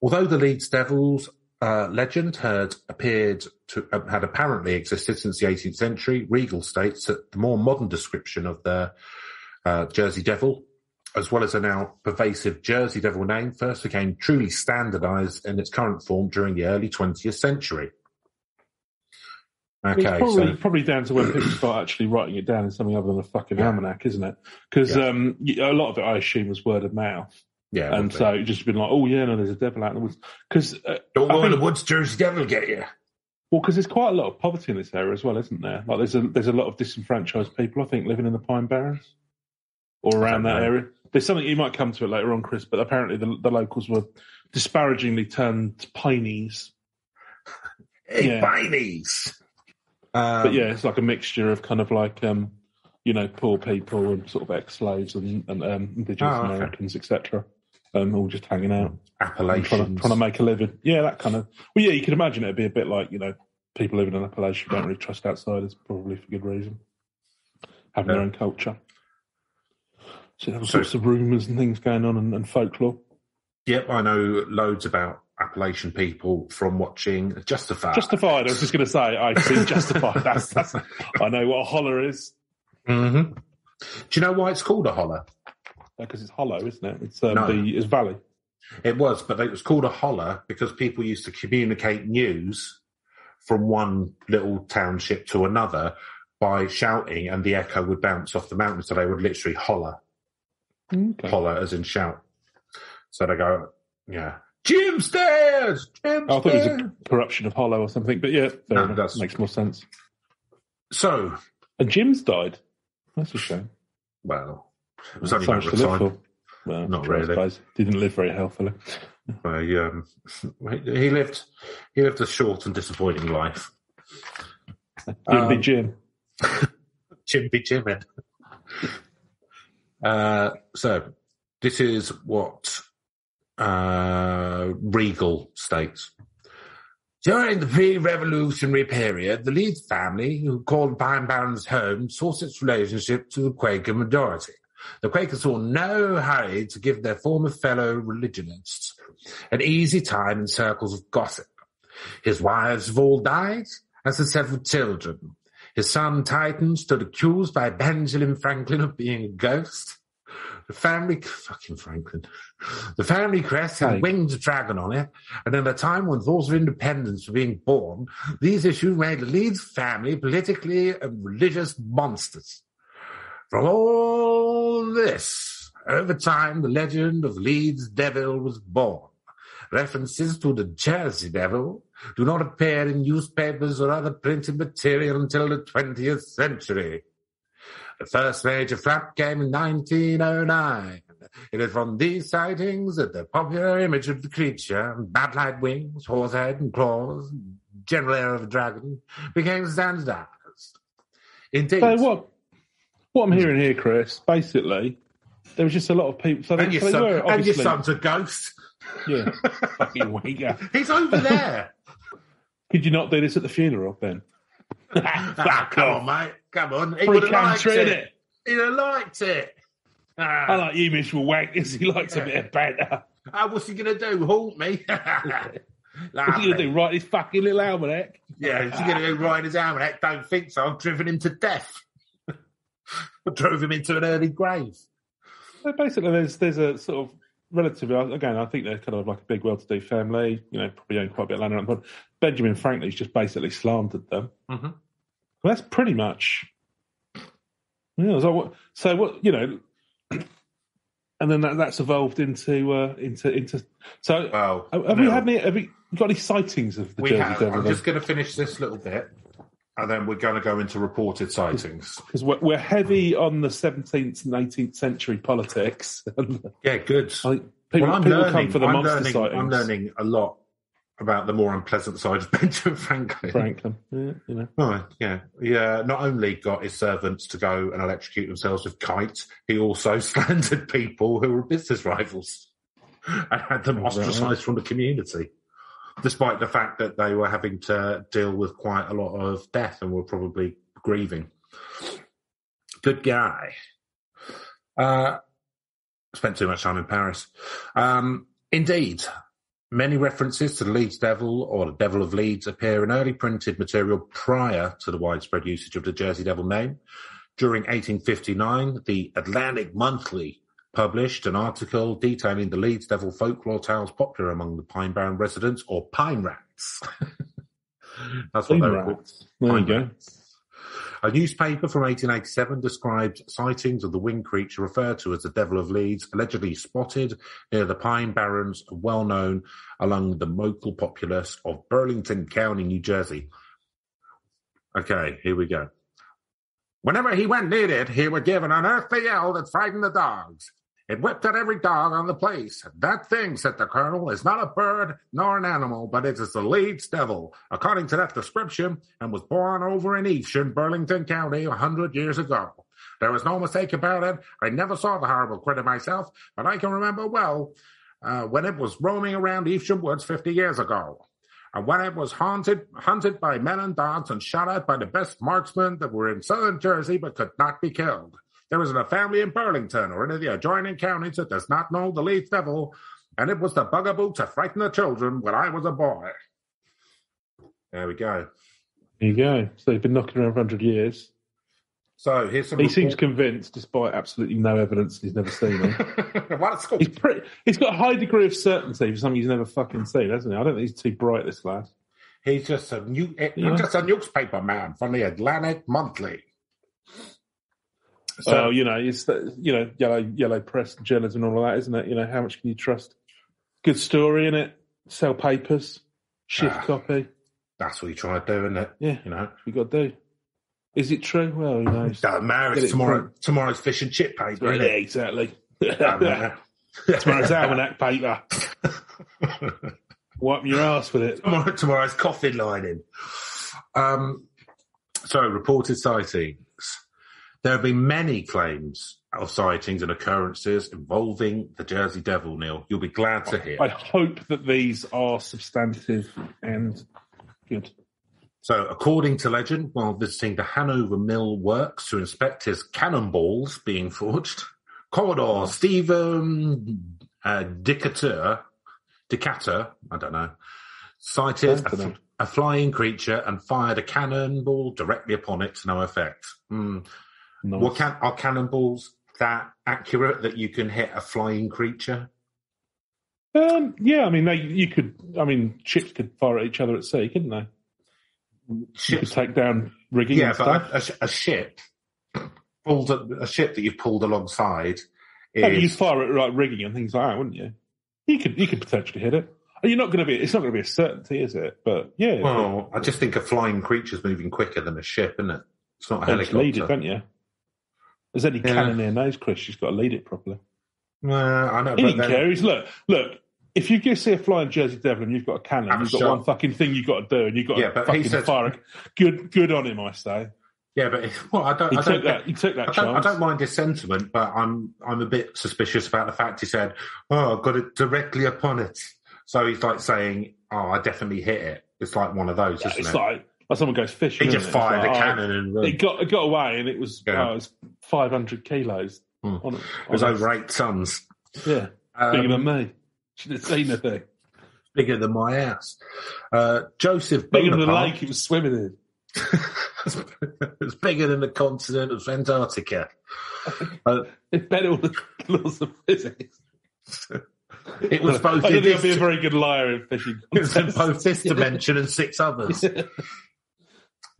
Although the Leeds Devils uh, legend had appeared to uh, had apparently existed since the 18th century, Regal states that the more modern description of the uh, Jersey Devil, as well as a now pervasive Jersey Devil name, first became truly standardized in its current form during the early 20th century. It's Okay, probably so probably down to when people start actually writing it down in something other than a fucking Yeah. almanac, isn't it? Because Yeah. um, a lot of it, I assume, was word of mouth, yeah, and so it just been like, oh yeah, no, there's a devil out in the woods. Because uh, don't go in the woods, Jersey Devil get you. well, because there's quite a lot of poverty in this area as well, isn't there? Like there's a there's a lot of disenfranchised people, I think, living in the Pine Barrens or around that know. area. There's something you might come to it later on, Chris, but apparently the, the locals were disparagingly termed pineys. Hey, Yeah. Binies. Um, But yeah, it's like a mixture of kind of like um, you know, poor people and sort of ex-slaves and, and um, indigenous Oh, okay. Americans, etc. Um, all just hanging out, and trying to, trying to make a living. Yeah, that kind of. Well, yeah, you can imagine it'd be a bit like you know, people living in Appalachia don't really trust outsiders, probably for good reason, having their own culture. So there were So- sorts of rumours and things going on and, and folklore. Yep, I know loads about Appalachian people from watching Justified. Justified. I was just going to say, I see Justified. That's, that's. I know what a holler is hmm Do you know why it's called a holler? Because it's hollow, isn't it? It's um, No. the it's valley. It was, but it was called a holler because people used to communicate news from one little township to another by shouting, and the echo would bounce off the mountain. So they would literally holler, Okay. holler as in shout. So they go, yeah, Jim stairs, Jim Oh, I thought it was a corruption of Hollow or something, but yeah, No, that's- makes more sense. So, And Jim's died. That's a shame. well, it was only a matter to of time. Well, Not I really. Didn't live very healthily. He, um, he lived he lived a short and disappointing life. Jim be Um, Jim. Jim be Uh, so this is what uh, Regal states. During the pre-revolutionary period, the Leeds family, who called Pine Barrens home, sought its relationship to the Quaker majority. The Quakers saw no hurry to give their former fellow religionists an easy time in circles of gossip. His wives have all died, as have several children. His son Titan stood accused by Benjamin Franklin of being a ghost. The family, fucking Franklin, the family crest had a winged dragon on it, and at a time when thoughts of independence were being born, these issues made the Leeds family politically and religious monsters. From all this, over time, the legend of Leeds Devil was born. References to the Jersey Devil do not appear in newspapers or other printed material until the 20th century. The first major flap came in 1909. It is from these sightings that the popular image of the creature, bat-like wings, horse head and claws, general air of a dragon, became standardized. Indeed. So what? What I'm hearing here, Chris, basically, there was just a lot of people. So they, and, your so son, were and your son's a ghost. yeah, fucking wanker. He's over there. Could you not do this at the funeral then? ah, come on, mate. Come on. He would have liked country, it. He'd have liked it. Ah, I like you, Mr. Wankers. He likes a bit of banter. ah, what's he going to do? Haunt me? What are you going to do? Write his fucking little almanac? Yeah, he's going to go right his almanac. Don't think so. I've driven him to death. Drove him into an early grave. So basically, there's there's a sort of relatively again. I think they're kind of like a big, well-to-do family. You know, probably own quite a bit of land around. But Benjamin Franklin's just basically slandered them. Mhm. Well, that's pretty much. Yeah. So what? So what? You know. And then that, that's evolved into uh, into into. So Well, have have we had any? Have we got any sightings of the We Jersey have. Devil? I'm just going to finish this little bit, and then we're going to go into reported sightings. because we're, we're heavy on the 17th and 18th century politics. Yeah, good. I, people, well, I'm learning. come for the I'm monster learning. sightings. I'm learning a lot about the more unpleasant side of Benjamin Franklin. Franklin, yeah, you know. Oh, yeah. Yeah, not only got his servants to go and electrocute themselves with kites, he also slandered people who were business rivals and had them Oh, right. ostracised from the community, despite the fact that they were having to deal with quite a lot of death and were probably grieving. Good guy. Uh, spent too much time in Paris. Um, indeed, Many references to the Leeds Devil or the Devil of Leeds appear in early printed material prior to the widespread usage of the Jersey Devil name. During 1859, the Atlantic Monthly published an article detailing the Leeds Devil folklore tales popular among the Pine Barren residents or Pine Rats. That's what Pine they were called. There you Pine go. Rats. A newspaper from 1887 described sightings of the winged creature referred to as the Devil of Leeds, allegedly spotted near the Pine Barrens, well known among the local populace of Burlington County, New Jersey. Okay, here we go. Whenever he went near it, he would give an unearthly yell that frightened the dogs. It whipped at every dog on the place. That thing, said the colonel, is not a bird nor an animal, but it is the Leeds devil, according to that description, and was born over in Evesham, Burlington County, a hundred years ago. There was no mistake about it. I never saw the horrible critter myself, but I can remember well uh, when it was roaming around Evesham Woods 50 years ago. And when it was haunted, hunted by men and dogs and shot at by the best marksmen that were in southern Jersey but could not be killed. There isn't a family in Burlington or any of the adjoining counties that does not know the Leeds Devil, and it was the bugaboo to frighten the children when I was a boy. There we go. There you go. So they've been knocking around for 100 years. So here's some. He seems convinced, despite absolutely no evidence he's never seen it. well, it's cool. he's, pretty, he's got a high degree of certainty for something he's never fucking seen, hasn't he? I don't think he's too bright, this lad. He's just a new, eh, Yeah. just a newspaper man from the Atlantic Monthly. So, you know, it's the, you know, yellow yellow press journalism and all that, isn't it? You know, how much can you trust? Good story in it. Sell papers. Shift Ah. copy. that's what you try to do, isn't it? Yeah, You know, we got to do. Is it true? Well, you know. doesn't matter. It's it tomorrow. through. Tomorrow's fish and chip paper. Yeah, exactly. Tomorrow's almanac paper. Wipe your ass with it. Tomorrow, tomorrow's coffin lining. Um, so, reported sightings. There have been many claims of sightings and occurrences involving the Jersey Devil, Neil. You'll be glad to hear. I hope that these are substantive and good. So, according to legend, while visiting the Hanover Mill Works to inspect his cannonballs being forged, Commodore Stephen uh, Decatur, Decatur, I don't know, sighted a, a flying creature and fired a cannonball directly upon it to no effect. Hmm. Nice. What can, are cannonballs that accurate that you can hit a flying creature? Um, yeah, I mean, they, you could. I mean, ships could fire at each other at sea, couldn't they? You could Ships, take down rigging yeah, and but a, a, a ship pulled a, a ship that you've pulled alongside No, but you'd fire at like rigging and things like that, wouldn't you? You could. You could potentially hit it. You're not going to be. It's not going to be a certainty, is it? But yeah, well. I just think a flying creature's moving quicker than a ship, isn't it? It's not a you just lead it, helicopter. don't you? There's any Yeah. cannoneer knows, Chris. She's got to lead it properly. Well, I know, He but didn't care. He's look, look. If you go see a flying Jersey Devil and you've got a cannon, a you've got shot. one fucking thing you've got to do, and you've got Yeah, to fucking said- fire. Good, good on him, I say. yeah, but if, well, I don't. He I took don't, that. He took that I don't, I don't mind his sentiment, but I'm I'm a bit suspicious about the fact he said, "Oh, I got it directly upon it." So he's like saying, "Oh, I definitely hit it." It's like one of those, Yeah, isn't it's it? like, like someone goes fishing. he just it? Fired a like, oh, cannon and It got it got away, and it was Yeah. oh, it was 500 kilos. Hmm. On, it was over eight tons. Yeah, Um, bigger than me. Should have seen the thing. bigger than my ass. Uh, Joseph Bigger than the lake he was swimming in. it's bigger than the continent of Antarctica. Uh, It bet all the laws of physics. it was both I don't think I'd be a very good liar in fishing. it was in both this dimension and six others.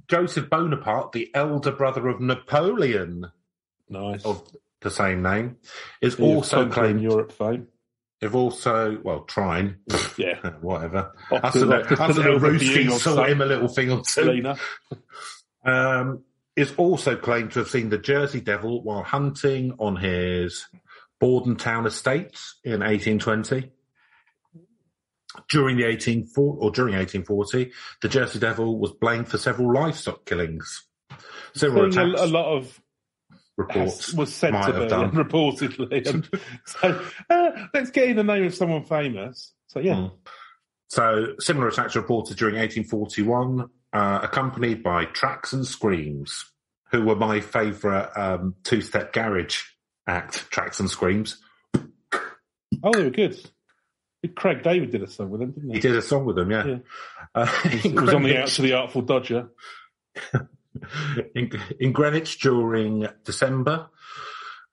Joseph Bonaparte, the elder brother of Napoleon nice. of the same name, is Yeah, also claimed. Europe fame. Have also, well, trying, Yeah. whatever. Us and the, off to us and the the little Roosevelt saw him a little thing or two. Um, is also claimed to have seen the Jersey Devil while hunting on his Bordentown estates in 1820. During the 1840 or during 1840, the Jersey Devil was blamed for several livestock killings. Several Seeing attacks a, a lot of reports has- was sent to be, done. and reportedly. So uh, let's get in the name of someone famous. So yeah, Mm. So similar attacks reported during 1841, uh, accompanied by tracks and screams, who were my favourite um, two-step garage act. Tracks and screams. oh, they were good. Craig David did a song with him, didn't he? He did a song with him, yeah. Yeah. Uh, It was on the out Greenwich, to the Artful Dodger. in, in Greenwich during December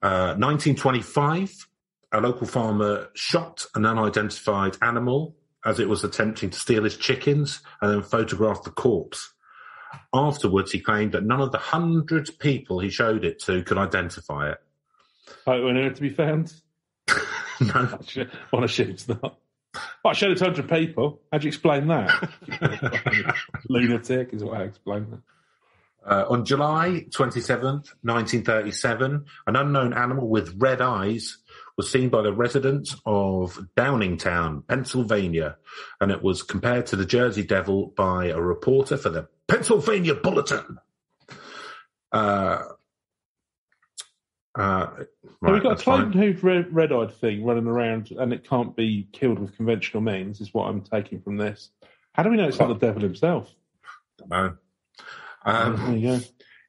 uh, 1925. A local farmer shot an unidentified animal as it was attempting to steal his chickens and then photographed the corpse. Afterwards, he claimed that none of the hundred people he showed it to could identify it. Oh, when it to be found. no. On a ship's not. Oh, I showed it to 100 people. How'd you explain that? Lunatic is what I explained that. Uh, on July 27th, 1937, an unknown animal with red eyes was seen by the residents of Downingtown, Pennsylvania, and it was compared to the Jersey Devil by a reporter for the Pennsylvania Bulletin. Uh, uh, right, we've got a clone who's red, red-eyed thing running around, and it can't be killed with conventional means. Is what I'm taking from this. How do we know it's not the devil himself? No. Um, go.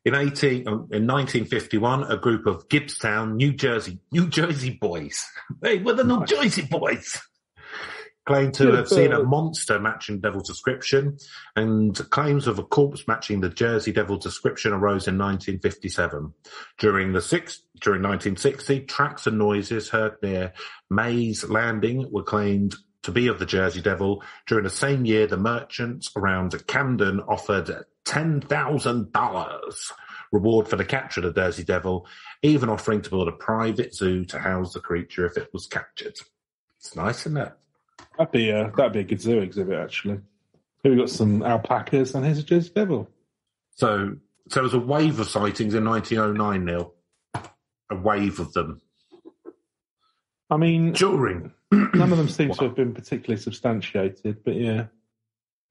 In 18, uh, in 1951, a group of Gibbstown, New Jersey, New Jersey boys, they were the New Jersey boys, claimed to have seen a monster matching Devil's description, and claims of a corpse matching the Jersey Devil description arose in 1957. During the six, during 1960, tracks and noises heard near Mays Landing were claimed to be of the Jersey Devil. During the same year, the merchants around Camden offered $10,000 reward for the capture of the Jersey Devil, even offering to build a private zoo to house the creature if it was captured. It's nice, isn't it? That'd be a that'd be a good zoo exhibit actually. Here we got some alpacas, and here's a Jersey devil. So, so there was a wave of sightings in 1909, Neil. A wave of them. I mean, During. none of them seem to have been particularly substantiated, but yeah.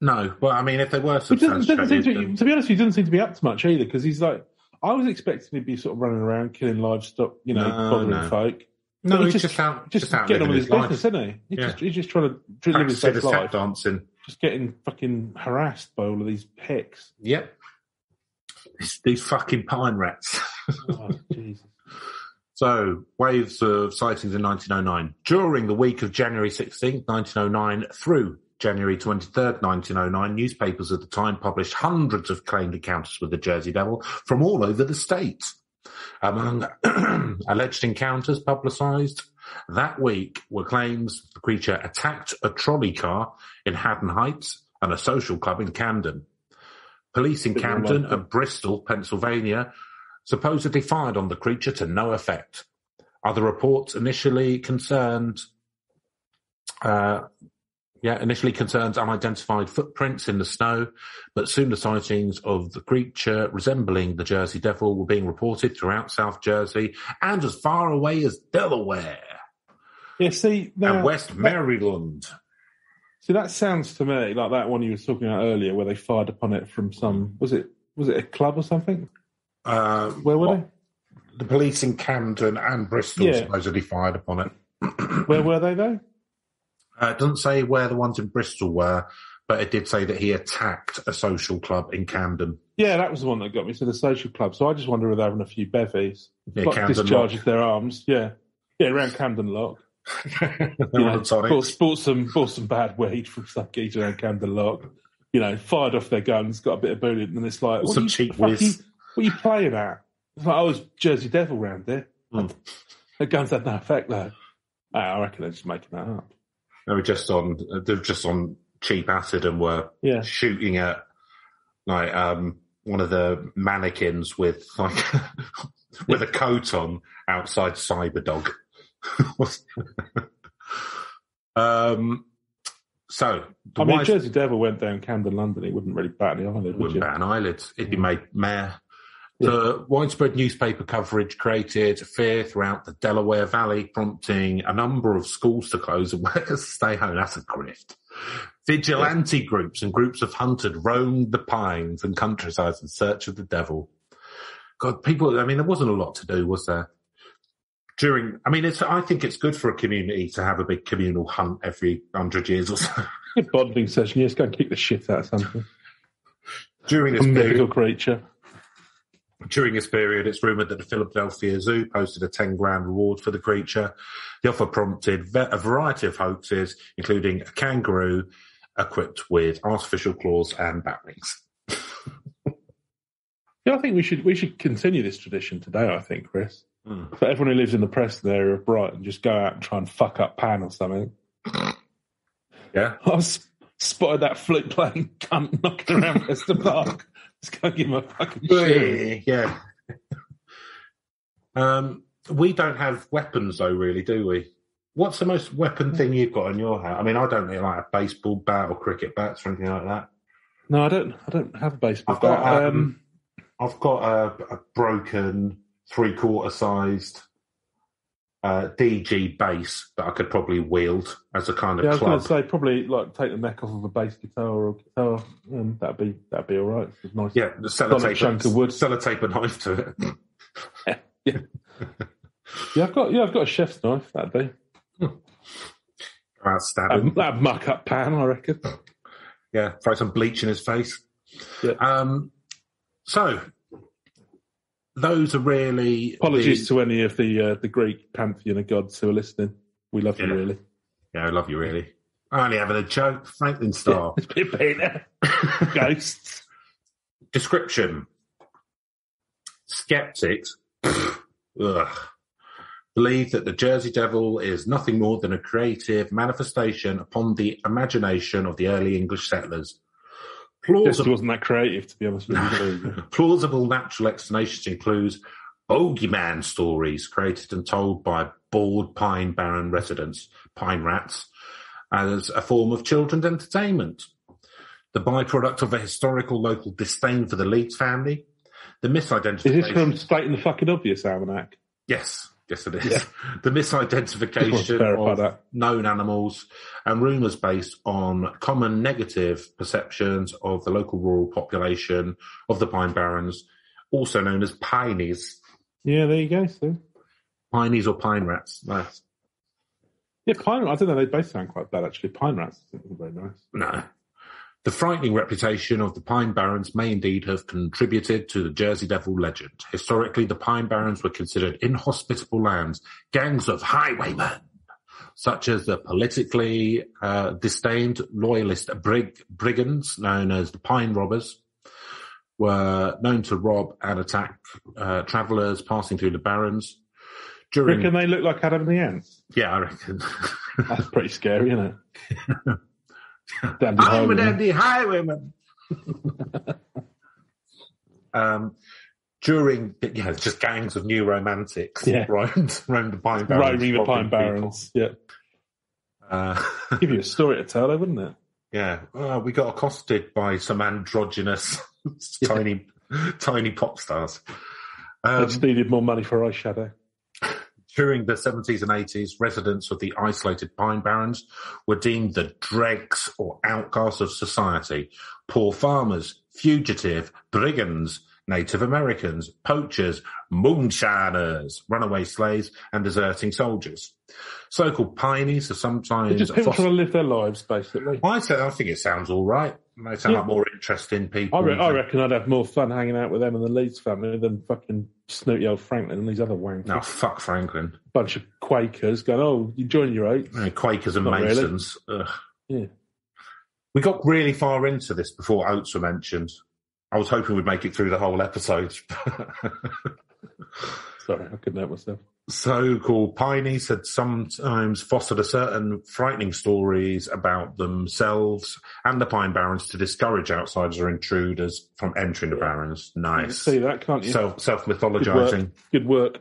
No, well, I mean, if they were It doesn't, doesn't substantiated, to, be, to be honest, he doesn't seem to be up to much either because he's like, I was expecting he'd be sort of running around killing livestock, you know, No, bothering no. folk. No, he's he's just, out, Just, just out getting on with his his business, isn't he? He's, Yeah. just, he's just trying to live his best life. dancing. Just getting fucking harassed by all of these hicks. Yep. These, these fucking pine rats. Oh, Jesus. So, waves of sightings in 1909. During the week of January 16th, 1909 through January 23rd, 1909, newspapers at the time published hundreds of claimed encounters with the Jersey Devil from all over the state. Among alleged encounters publicised that week were claims the creature attacked a trolley car in Haddon Heights and a social club in Camden. Police in Camden and Bristol, Pennsylvania, supposedly fired on the creature to no effect. Other reports initially concerned, uh, yeah, initially concerns unidentified footprints in the snow, but soon the sightings of the creature resembling the Jersey Devil were being reported throughout South Jersey and as far away as Delaware Yeah, see, now, and West Maryland. see, that sounds to me like that one you were talking about earlier, where they fired upon it from some was it was it a club or something? Uh, Where were what- The police in Camden and Bristol Yeah. supposedly fired upon it. Where were they though? Uh, it doesn't say where the ones in Bristol were, but it did say that he attacked a social club in Camden. Yeah, that was the one that got me to the social club. So I just wonder if they're having a few bevies. Near Like Camden discharges their arms. Yeah, yeah, around Camden Lock. Lock. You know, bought, bought some bought some bad weed from geezer around Camden Lock. You know, fired off their guns, got a bit of bullet, and it's like, what Some cheap whiz. What are you playing at? It's like, I was Jersey Devil round there. Hmm. The guns had no effect though. Ah, I reckon they're just making that up. They were just on. They were just on cheap acid and were Yeah, shooting at like um one of the mannequins with like with a coat on outside Cyberdog. um. So the I mean, wise- Jersey Devil went down Camden, London. He wouldn't really bat an eyelid, would wouldn't you? bat an eyelid. He'd be made mayor. The widespread newspaper coverage created fear throughout the Delaware Valley, prompting a number of schools to close and workers to stay home. That's a grift. Vigilante groups and groups of hunters roamed the pines and countrysides in search of the devil. God, people, I mean, there wasn't a lot to do, was there? During, I mean, it's, I think it's good for a community to have a big communal hunt every hundred years or so. Good bonding session. Yes, go and kick the shit out of something. During A this period, mythical creature. During this period, it's rumoured that the Philadelphia Zoo posted a 10 grand reward for the creature. The offer prompted a variety of hoaxes, including a kangaroo equipped with artificial claws and bat wings. Yeah, I think we should we should continue this tradition today. I think, Chris. Mm. For everyone who lives in the Preston area of Brighton, just go out and try and fuck up Pan or something. Yeah. I was spotted that flute playing cunt knocking around Preston Park. Just go give him a fucking shit. Yeah. um, we don't have weapons though, really, do we? What's the most weapon thing you've got in your house? I mean, I don't really like a baseball bat or cricket bats or anything like that. No, I don't. I don't have a baseball I've got, bat. um, Um, I've got a, a broken three quarter sized uh, DG bass that I could probably wield as a kind of yeah, I was going to say probably like take the neck off of a bass guitar or guitar. Um, that'd be that'd be all right. It's nice. yeah, the sellotape, chunk of wood. sellotape a knife to it. Yeah, yeah, I've got yeah, I've got a chef's knife. That'd be stabbing. that'd, that'd muck up Pan, I reckon. Yeah, throw some bleach in his face. Yeah. Um, so those are really Apologies the- to any of the uh, the Greek pantheon of gods who are listening. We love you, really. yeah, I love you really. I only having a joke, Franklin style. It's a bit better. Ghosts. Description: Skeptics ugh, believe that the Jersey Devil is nothing more than a creative manifestation upon the imagination of the early English settlers. Just Plausible, wasn't that creative, to be honest with you. plausible natural explanations include bogeyman stories created and told by bored pine barren residents, pine rats, as a form of children's entertainment. The byproduct of a historical local disdain for the Leeds family, the misidentification. Is this from Stating the Fucking Obvious Almanac? Yes, yes, it is. Yeah. The Just want to misidentification of known animals and rumours based on common negative perceptions of the local rural population of the Pine Barrens also known as pineys. Yeah, there you go. So. Pineys or pine rats. Nice. Yeah, pine. I don't know. They both sound quite bad actually. Pine rats I think are very nice. No. The frightening reputation of the Pine Barrens may indeed have contributed to the Jersey Devil legend. Historically, the Pine Barrens were considered inhospitable lands, gangs of highwaymen, such as the politically uh, disdained loyalist brig- brigands known as the Pine Robbers, were known to rob and attack uh, travellers passing through the Barrens. During, Reckon they look like Adam and the Ants? yeah, I reckon. That's pretty scary, isn't it? Dandy I'm an Highwayman. Andy Highwayman. um, during, yeah, it's just gangs of new romantics Yeah. roamed, roamed the Pine Barrens. Roaming the robbing Pine people. Barrens. Yeah. Uh, Give you a story to tell, though, wouldn't it? yeah, uh, we got accosted by some androgynous, tiny, tiny pop stars. They Um, just needed more money for eyeshadow. During the 70s and 80s, residents of the isolated Pine Barrens were deemed the dregs or outcasts of society. Poor farmers, fugitive, brigands, Native Americans, poachers, moonshiners, runaway slaves, and deserting soldiers. So-called pineys are sometimes... They're just people foster- trying to live their lives, basically. I, say, I think it sounds all right. They sound Yeah. like more interesting people. I, re- I reckon I'd have more fun hanging out with them and the Leeds family than fucking snooty old Franklin and these other wankers. No, fuck Franklin. Bunch of Quakers going, oh, you join your oats. Uh, Quakers and Not really. Masons. Ugh. Yeah. We got really far into this before oats were mentioned. I was hoping we'd make it through the whole episode. Sorry, I couldn't help myself. So-called pineys had sometimes fostered a certain frightening stories about themselves and the Pine Barrens to discourage outsiders or intruders from entering the Barrens. You can Nice. see that, can't you? Self self mythologizing. work. Good work.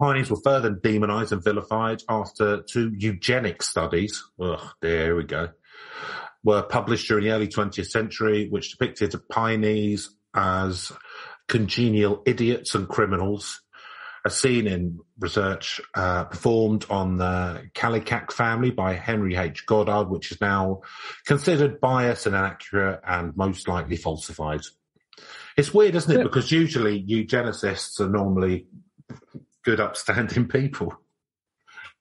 Pineys were further demonized and vilified after two eugenic studies. Ugh, there we go. Were published during the early 20th century, which depicted pineys as congenial idiots and criminals. As seen in research uh, performed on the Kallikak family by Henry H. Goddard, which is now considered biased and inaccurate and most likely falsified. It's weird, isn't it? Because usually eugenicists are normally good, upstanding people.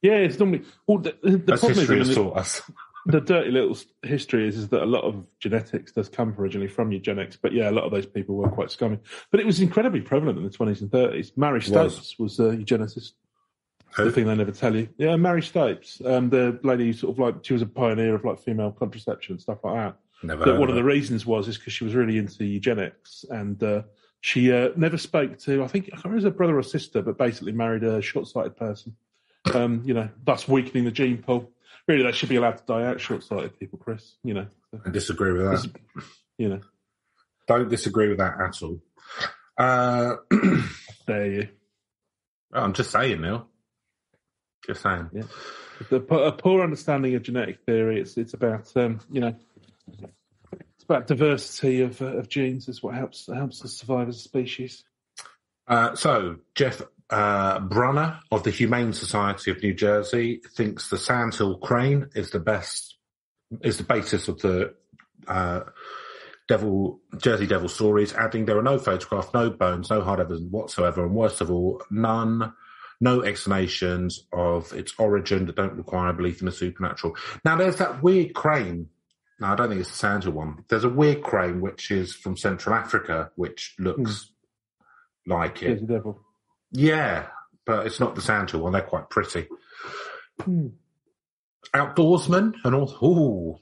Yeah, it's normally. Well, the, the problem is, history mean, has taught us. The dirty little history is, is that a lot of genetics does come originally from eugenics, but yeah, a lot of those people were quite scummy. But it was incredibly prevalent in the 20s and 30s. Mary Was. Stopes was, a eugenicist. The thing they never tell you. Yeah, Mary Stopes, um, the lady who sort of like, she was a pioneer of like female contraception and stuff like that. Never But one of the reasons was is because she was really into eugenics and uh, she uh, never spoke to I think I can't remember if it was her brother or sister, but basically married a short-sighted person. Um, you know, thus weakening the gene pool. Really, they should be allowed to die out. Short-sighted people, Chris. You know, I disagree with that. you know. Don't disagree with that at all. Uh, There you. I'm just saying, Neil. Just saying. Yeah. The, a poor understanding of genetic theory. It's it's about um, you know, it's about diversity of uh, of genes. Is what helps helps us survive as a species. Uh, so, Jeff uh, Brunner of the Humane Society of New Jersey thinks the sandhill crane is the best, is the basis of the uh, Devil Jersey Devil stories, adding there are no photographs, no bones, no hard evidence whatsoever, and worst of all, none, no explanations of its origin that don't require belief in the supernatural. Now, there's that weird crane. No, I don't think it's the sandhill one. There's a weird crane which is from Central Africa, which looks like it. Jersey Devil. Yeah, but it's not the Santa one. They're quite pretty. Hmm. Outdoorsman and author. Ooh,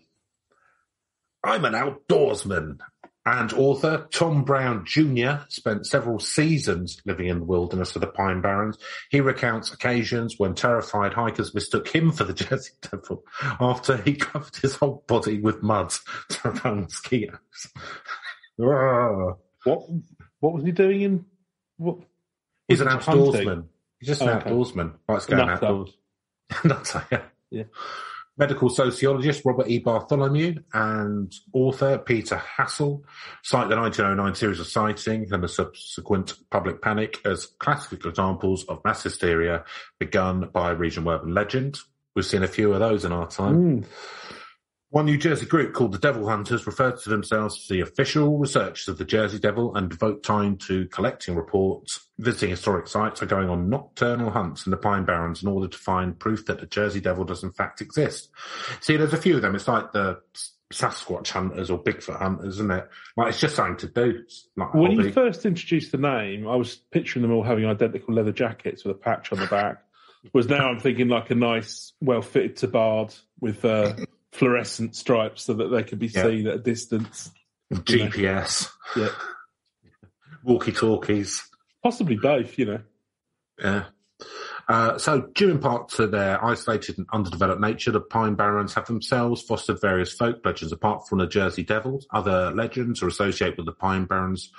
I'm an outdoorsman. And author Tom Brown Jr. spent several seasons living in the wilderness of the Pine Barrens. He recounts occasions when terrified hikers mistook him for the Jersey Devil after he covered his whole body with mud to repel mosquitoes. What what was he doing in what? He's an was it hunting? outdoorsman. He's just an okay. outdoorsman. Going Nutter. outdoors. Yeah. Yeah. Medical sociologist Robert E. Bartholomew and author Peter Hassall cite the 1909 series of sightings and the subsequent public panic as classic examples of mass hysteria begun by regional urban legend. We've seen a few of those in our time. Hmm. One New Jersey group called the Devil Hunters referred to themselves as the official researchers of the Jersey Devil and devote time to collecting reports, visiting historic sites, or going on nocturnal hunts in the Pine Barrens in order to find proof that the Jersey Devil does in fact exist. See, there's a few of them. It's like the Sasquatch hunters or Bigfoot hunters, isn't it? Like it's just something to do. Like When hobby. you first introduced the name, I was picturing them all having identical leather jackets with a patch on the back. Was now I'm thinking like a nice, well fitted tabard with uh, fluorescent stripes so that they could be Yeah. seen at a distance. GPS, Yeah, walkie talkies. possibly both. You know, Yeah. Uh, so, due in part to their isolated and underdeveloped nature, the Pine Barrens have themselves fostered various folk legends. Apart from the Jersey Devils, other legends are associated with the Pine Barrens.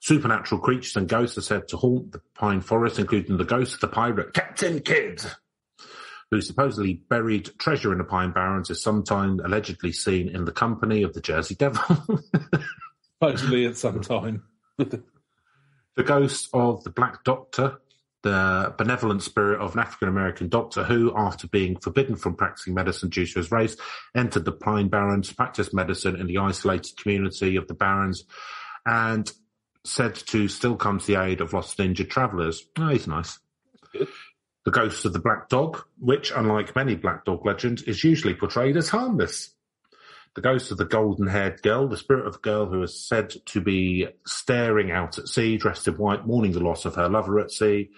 Supernatural creatures and ghosts are said to haunt the pine forest, including the ghost of the pirate Captain Kidd, who supposedly buried treasure in the Pine Barrens, is sometimes allegedly seen in the company of the Jersey Devil. supposedly at some time. the ghost of the Black Doctor, the benevolent spirit of an African American doctor who, after being forbidden from practicing medicine due to his race, entered the Pine Barrens, practiced medicine in the isolated community of the Barrens, and said to still come to the aid of lost and injured travellers. Oh, he's nice. The ghost of the Black Dog, which, unlike many Black Dog legends, is usually portrayed as harmless. The ghost of the golden haired girl, the spirit of a girl who is said to be staring out at sea, dressed in white, mourning the loss of her lover at sea,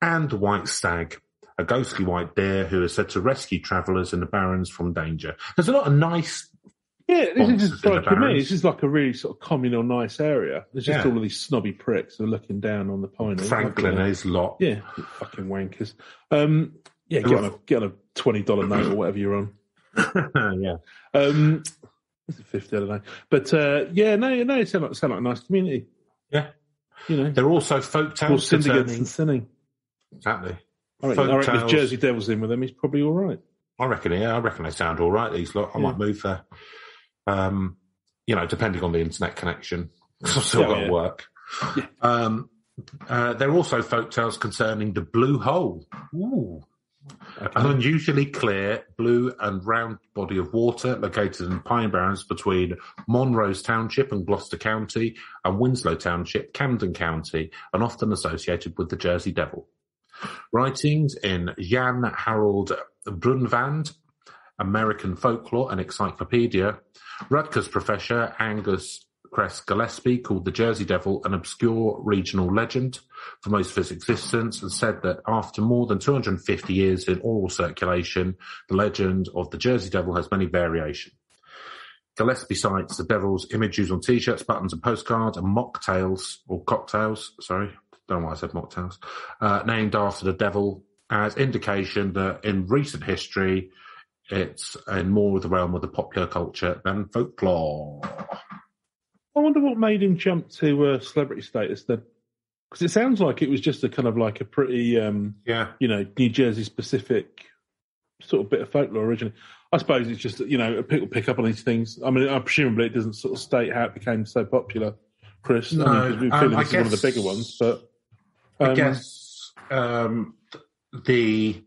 and the white stag, a ghostly white deer who is said to rescue travellers in the barrens from danger. There's a lot of nice, Yeah, this is just like to me. This is like a really sort of communal, nice area. There's just Yeah. all of these snobby pricks who are looking down on the pine. Franklin and his lot. Yeah, fucking wankers. Um, yeah, get on a get on a twenty dollar note or whatever you're on. yeah. Um, it's a fifty, I don't know. But uh, yeah, no, no, it sounds like, sound like a nice community. Yeah. You know, There are also folk tales syndicates and sinning. Exactly. I reckon, I reckon if. Jersey Devils in with them, he's probably all right. I reckon, yeah, I reckon they sound all right, these lot. I Yeah. might move there. Um, you know, depending on the internet connection. I've still Yeah, got to yeah. work. Yeah. Um, uh, there are also folk tales concerning the Blue Hole. Ooh. An unusually clear, blue and round body of water located in Pine Barrens between Monroe Township and Gloucester County and Winslow Township, Camden County, and often associated with the Jersey Devil. Writings in Jan Harold Brunvand, American Folklore and Encyclopedia, Rutgers professor Angus Kress Gillespie called the Jersey Devil an obscure regional legend for most of its existence and said that after more than 250 years in oral circulation, the legend of the Jersey Devil has many variations. Gillespie cites the devil's images on t-shirts, buttons and postcards and mocktails, or cocktails, sorry, don't know why I said mocktails, uh, named after the devil as indication that in recent history, it's in more of the realm of the popular culture than folklore. I wonder what made him jump to uh, celebrity status then, because it sounds like it was just a kind of like a pretty, um, Yeah. you know, New Jersey specific sort of bit of folklore originally. I suppose it's just you know people pick up on these things. I mean, I presumably it doesn't sort of state how it became so popular, Chris. I No, mean, 'cause we um, I this is one of the guess- bigger ones, but I um, guess um, the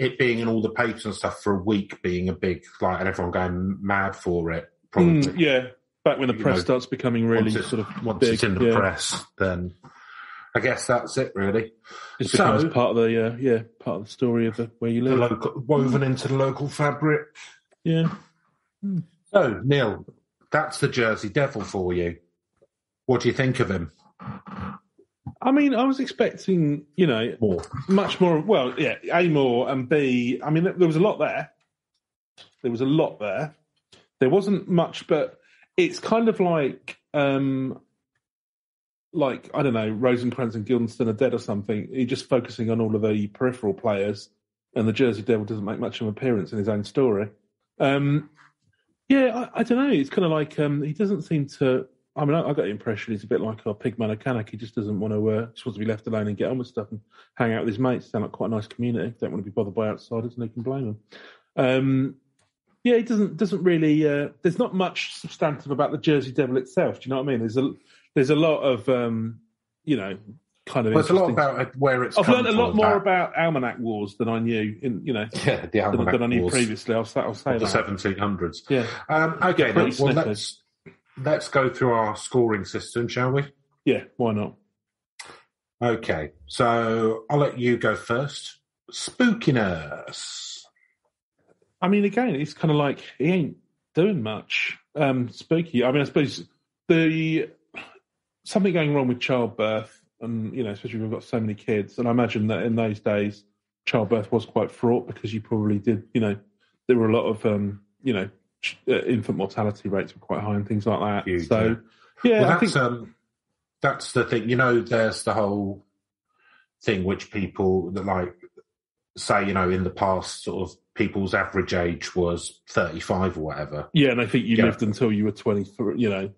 it being in all the papers and stuff for a week being a big like and everyone going mad for it probably. Mm, yeah, back when the You press know, starts becoming really it- sort of once big, it's in the yeah, press then I guess that's it really. It becomes part of the uh, yeah part of the story of the, where you live. local, woven into the local fabric. Yeah, so Neil that's the Jersey Devil for you. What do you think of him I mean, I was expecting you know more much more. Well, yeah, A more and B. I mean, there was a lot there. There was a lot there. There wasn't much, but it's kind of like, um like I don't know, Rosencrantz and Guildenstern are dead or something. You're just focusing on all of the peripheral players, and the Jersey Devil doesn't make much of an appearance in his own story. Um Yeah, I, I don't know. It's kind of like um he doesn't seem to. I mean, I, I got the impression he's a bit like our Pigman O'Canuck. He just doesn't want to, uh, just wants to be left alone and get on with stuff and hang out with his mates. Sound like quite a nice community. Don't want to be bothered by outsiders, and they can blame him. Um, yeah, he doesn't doesn't really. Uh, there's not much substantive about the Jersey Devil itself. Do you know what I mean? There's a there's a lot of um, you know kind of. Well, it's a lot about uh, where it's. I've learned a lot more that- about almanac wars than I knew. In you know, yeah, the than, almanac than I knew wars previously. I'll say, I'll say the that. seventeen hundreds. Yeah, Um, okay, then, well, let's let's go through our scoring system, shall we? yeah. Why not? Okay, so I'll let you go first. Spookiness. I mean, again, it's kind of like he ain't doing much. Um, spooky. I mean, I suppose the something going wrong with childbirth, and you know, especially we've got so many kids, and I imagine that in those days, childbirth was quite fraught because you probably did, you know, there were a lot of, um, you know, infant mortality rates were quite high and things like that. Huge, so, yeah, well, I that's think um, that's the thing. You know, there's the whole thing which people that like say, you know, in the past, sort of people's average age was 35 or whatever. yeah, and I think you Yeah. lived until you were twenty three. You know,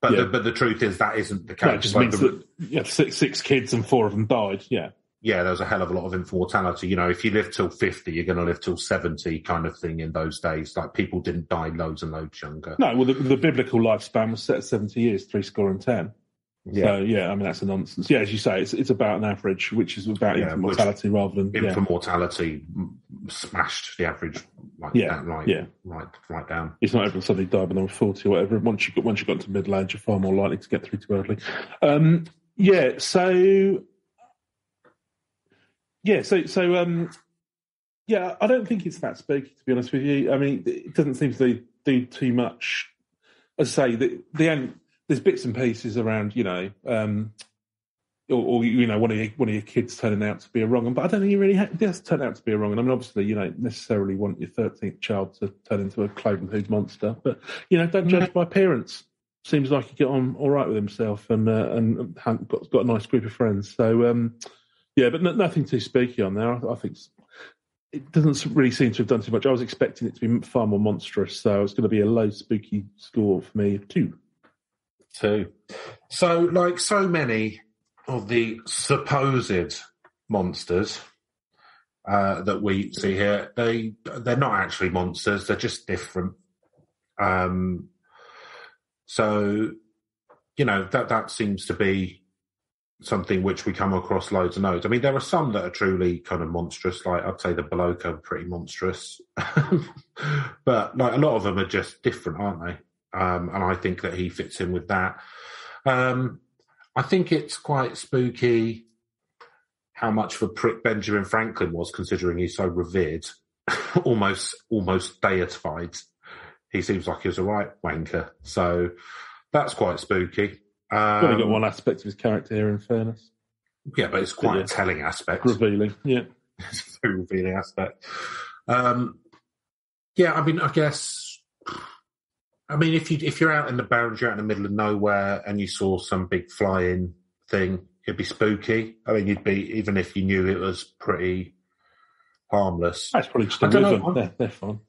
But Yeah. the, but the truth is that isn't the case. that just Like, means the- that you have six six kids and four of them died. Yeah, yeah, there's a hell of a lot of infant mortality. You know, if you live till 50, you're going to live till 70 kind of thing in those days. Like people didn't die loads and loads younger. no, well, the, the biblical lifespan was set at seventy years, three score and ten. Yeah. So yeah, I mean that's a nonsense. Yeah, as you say, it's it's about an average, which is about Yeah, infant mortality rather than yeah. Mortality smashed the average like Yeah, down, right, yeah. right, right down. It's not everyone suddenly died when they were forty or whatever. Once you got once you got to middle age, you're far more likely to get through too early. Um, yeah, so yeah, so so um, yeah, I don't think it's that spooky to be honest with you. I mean, it doesn't seem to do too much. As I say, the the end, there's bits and pieces around, you know, um, or, or you know, one of your one of your kids turning out to be a wrong one, but I don't think he really ha- does turn out to be a wrong one. I mean, obviously, you don't necessarily want your thirteenth child to turn into a cloven hooved monster, but you know, don't judge by appearance. Seems like he get on all right with himself and uh, and had- got got a nice group of friends. So um, yeah, but no, nothing too spooky on there. I, I think it doesn't really seem to have done too much. I was expecting it to be far more monstrous, so it's going to be a low spooky score for me of two. Two. So, like so many of the supposed monsters uh, that we see here, they they're not actually monsters. They're just different. Um, so, you know that that seems to be something which we come across loads and loads. I mean, there are some that are truly kind of monstrous. Like I'd say the Beloka are pretty monstrous, but like a lot of them are just different, aren't they? um, and I think that he fits in with that. Um, I think it's quite spooky how much of a prick Benjamin Franklin was, considering he's so revered, almost almost deified. He seems like he was a right wanker, so that's quite spooky. Um, Only got one aspect of his character here, in fairness, yeah, but it's quite Yeah. a telling aspect. revealing. Yeah, it's a very revealing aspect. Um, yeah, I mean, I guess. I mean, if you if you're out in the bounds, you're out in the middle of nowhere, and you saw some big flying thing, it'd be spooky. I mean, you'd be even if you knew it was pretty harmless. that's probably just I a don't know, They're, they're fine.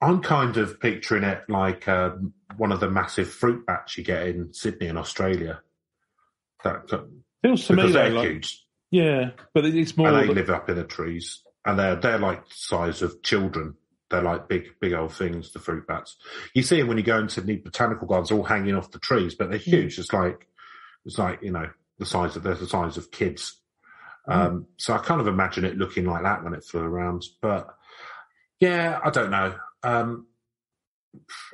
I'm kind of picturing it like um, one of the massive fruit bats you get in Sydney in Australia. That Feels to me they're like huge yeah, but it's more. and they live up in the trees, and they're they're like the size of children. They're like big, big old things. The fruit bats. You see them when you go into the botanical gardens, all hanging off the trees, but they're huge. It's like it's like you know the size of they're the size of kids. Um, so I kind of imagine it looking like that when it flew around. But yeah, I don't know. Um,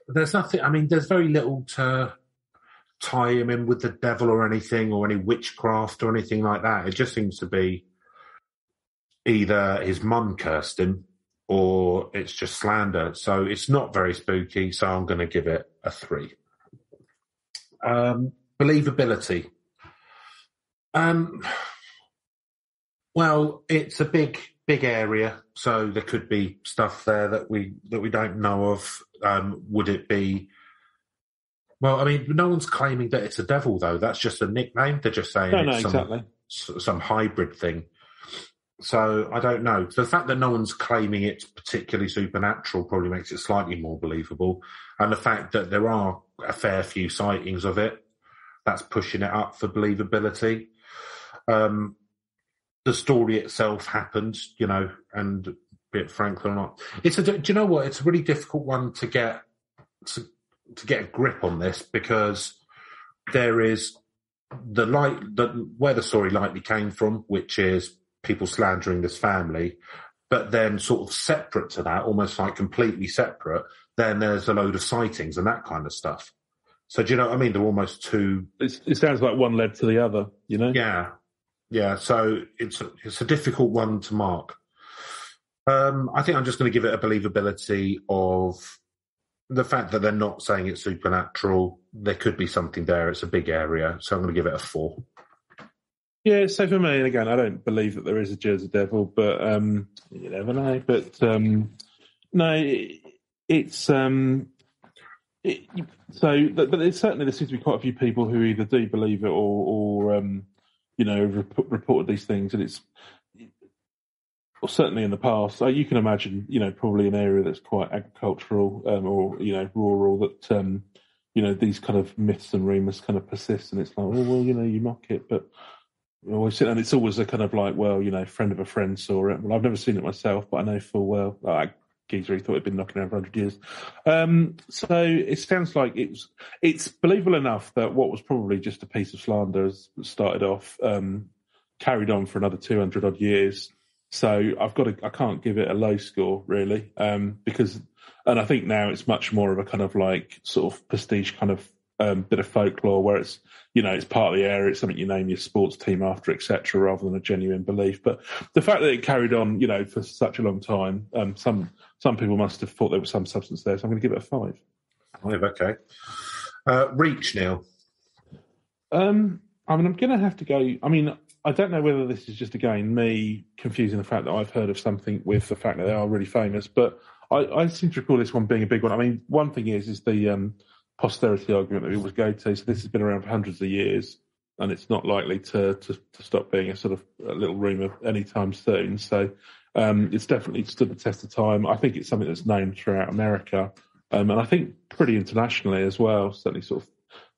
there's nothing. I mean, there's very little to tie him in with the devil or anything, or any witchcraft or anything like that. It just seems to be either his mum cursed him or it's just slander. So it's not very spooky. So I'm going to give it a three. Um, believability. Um, well, it's a big, big area, so there could be stuff there that we that we don't know of. Um, would it be? Well, I mean, no one's claiming that it's a devil, though. That's just a nickname. They're just saying no, no, it's some, exactly. some hybrid thing. So I don't know. The fact that no one's claiming it's particularly supernatural probably makes it slightly more believable, and the fact that there are a fair few sightings of it, that's pushing it up for believability. Um, the story itself happened, you know, and be it Franklin or not, it's a. Do you know what? It's a really difficult one to get to, to get a grip on this because there is the light, the, where the story likely came from, which is people slandering this family, but then sort of separate to that, almost like completely separate, then there's a load of sightings and that kind of stuff. So do you know what I mean? They're almost two. It's, it sounds like one led to the other. You know. Yeah, yeah. So it's a, it's a difficult one to mark. Um, I think I'm just going to give it a believability of the fact that they're not saying it's supernatural. There could be something there. It's a big area, so I'm going to give it a four. Yeah, so for me, and again, I don't believe that there is a Jersey Devil, but um, you never know. But um, no, it's um, it, so, but there's certainly there seems to be quite a few people who either do believe it or, or um, you know, rep- reported these things, and it's well, certainly in the past. Uh, you can imagine, you know, probably an area that's quite agricultural um, or you know rural that um, you know these kind of myths and rumors kind of persist, and it's like, oh well, you know, you mock it, but always and it's always a kind of like, well, you know, friend of a friend saw it. Well, I've never seen it myself, but I know full well. He thought it'd been knocking around for hundred years. Um, so it sounds like it's it's believable enough that what was probably just a piece of slander has started off, um, carried on for another two hundred odd years. So I've got to, I can't give it a low score really, um, because, and I think now it's much more of a kind of like sort of prestige kind of um, bit of folklore where it's you know it's part of the area, it's something you name your sports team after, etc., rather than a genuine belief. But the fact that it carried on, you know, for such a long time, um, some some people must have thought there was some substance there. So I'm going to give it a five. Five, okay. Uh, reach, Neil. Um, I mean, I'm going to have to go. I mean, I don't know whether this is just again me confusing the fact that I've heard of something with the fact that they are really famous, but I, I seem to recall this one being a big one. I mean, one thing is is the um, posterity argument that we always go to. So this has been around for hundreds of years, and it's not likely to to, to stop being a sort of a little rumour anytime soon. So um, it's definitely stood the test of time. I think it's something that's known throughout America, um, and I think pretty internationally as well. Certainly, sort of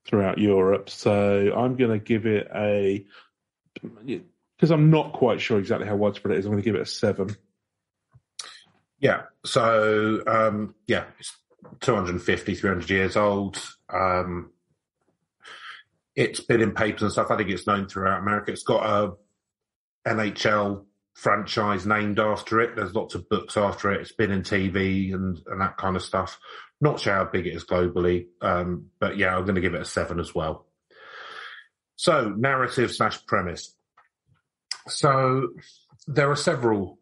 throughout Europe. So I'm going to give it a because I'm not quite sure exactly how widespread it is. I'm going to give it a seven. Yeah. So um, yeah, it's 250, 300 years old. Um, it's been in papers and stuff. I think it's known throughout America. It's got a NHL franchise named after it. There's lots of books after it. It's been in TV and, and that kind of stuff. Not sure how big it is globally, um, but yeah, I'm going to give it a seven as well. So, narrative slash premise. So, there are several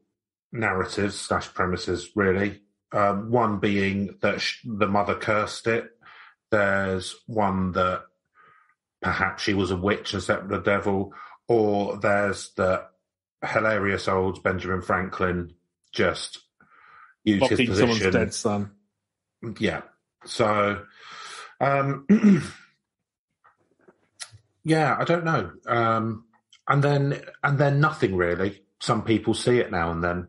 narratives slash premises, really. Um, one being that sh- the mother cursed it. There's one that perhaps she was a witch and set the devil, or there's the hilarious old Benjamin Franklin just used his position. someone's dead son. Yeah. So, um, yeah, I don't know. Um, and then, and then nothing really. Some people see it now and then.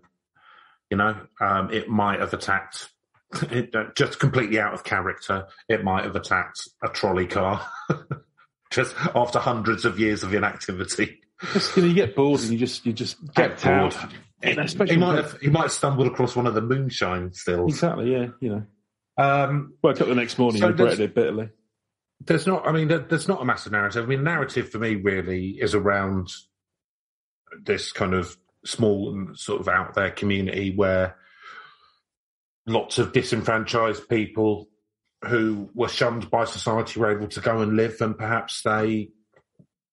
You know, um, it might have attacked, it, just completely out of character. It might have attacked a trolley car, just after hundreds of years of inactivity. Just, you, know, you get bored and you just you just get, bored. Out. He, he might have he might have stumbled across one of the moonshine stills. Exactly. Yeah. You know. Um, Woke up the next morning, so regretted it bitterly. There's not. I mean, there, there's not a massive narrative. I mean, narrative for me really is around this kind of small and sort of out there community where lots of disenfranchised people who were shunned by society were able to go and live, and perhaps they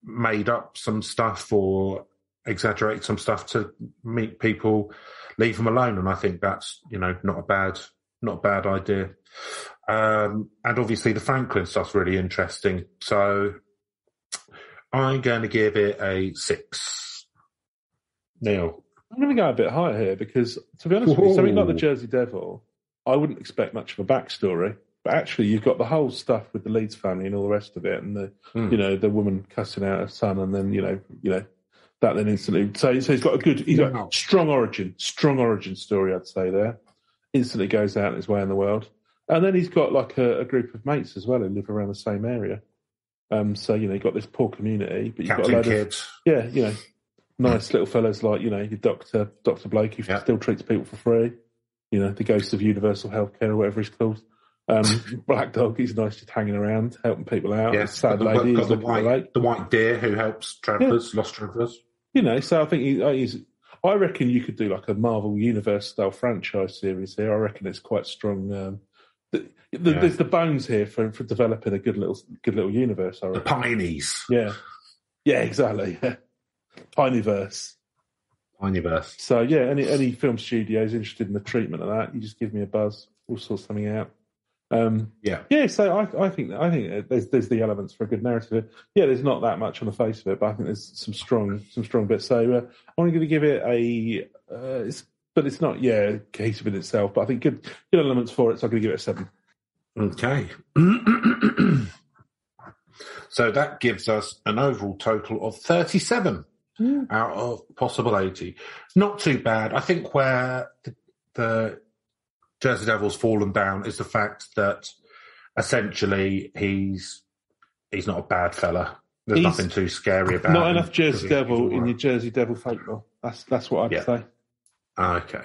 made up some stuff or exaggerate some stuff to meet people, leave them alone. And I think that's you know not a bad not a bad idea. Um, and obviously the Franklin stuff's really interesting. So I'm going to give it a six. Neil. I'm going to go a bit higher here because, to be honest Whoa. with you, something like the Jersey Devil, I wouldn't expect much of a backstory. But actually, you've got the whole stuff with the Leeds family and all the rest of it, and the mm. you know the woman cussing out her son, and then you know you know that then instantly. So, so he's got a good, he's got strong origin, strong origin story, I'd say there instantly goes out his way in the world. And then he's got like a, a, group of mates as well who live around the same area. Um, so you know, you've got this poor community, but you've Captain got a load kids. of yeah, you know, nice little fellas like you know your doctor, Doctor Blake, who still treats people for free. You know, the ghost of universal healthcare or whatever he's called. Um, Black Dog, he's nice just hanging around, helping people out. Yeah, Sad the, lady, the the white, the white deer who helps travellers, lost travellers. You know, so I think he, uh, he's. I reckon you could do like a Marvel Universe style franchise series here. I reckon it's quite strong. Um, the, the, Yeah. There's the bones here for, for developing a good little good little universe. I The reckon. Pineys. Yeah, yeah, exactly. Yeah. Tinyverse. Pinyverse. So yeah, any any film studios interested in the treatment of that, you just give me a buzz. We'll sort something out. Um, Yeah. yeah, so I, I think I think there's there's the elements for a good narrative. Yeah, there's not that much on the face of it, but I think there's some strong some strong bits. So uh, I'm only going to give it a, uh, it's, but it's not yeah cohesive in itself. But I think good good elements for it. So I'm going to give it a seven. Okay. so that gives us an overall total of 37 Mm. out of possible 80. Not too bad. I think where the, the Jersey Devils fallen down is the fact that essentially he's he's not a bad fella. There's He's nothing too scary about Not enough Jersey Devil in your. Jersey Devil folklore. That's that's what I'd Yeah. say. Ah, okay.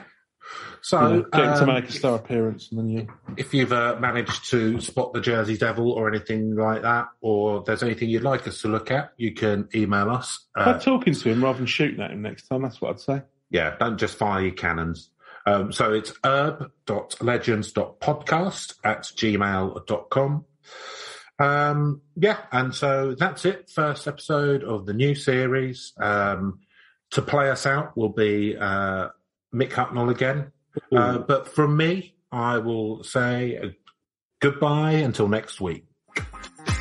So, You know, get him to um, make a star appearance, and then you. if you've uh, managed to spot the Jersey Devil or anything like that, or there's anything you'd like us to look at, you can email us. Uh, talking to him rather than shooting at him next time. That's what I'd say. yeah, don't just fire your cannons. Um, so it's herb.legends.podcast at gmail.com. Um, yeah, and so that's it. First episode of the new series. Um, to play us out will be uh, Mick Hucknall again. Uh, but from me, I will say goodbye until next week.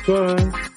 Bye.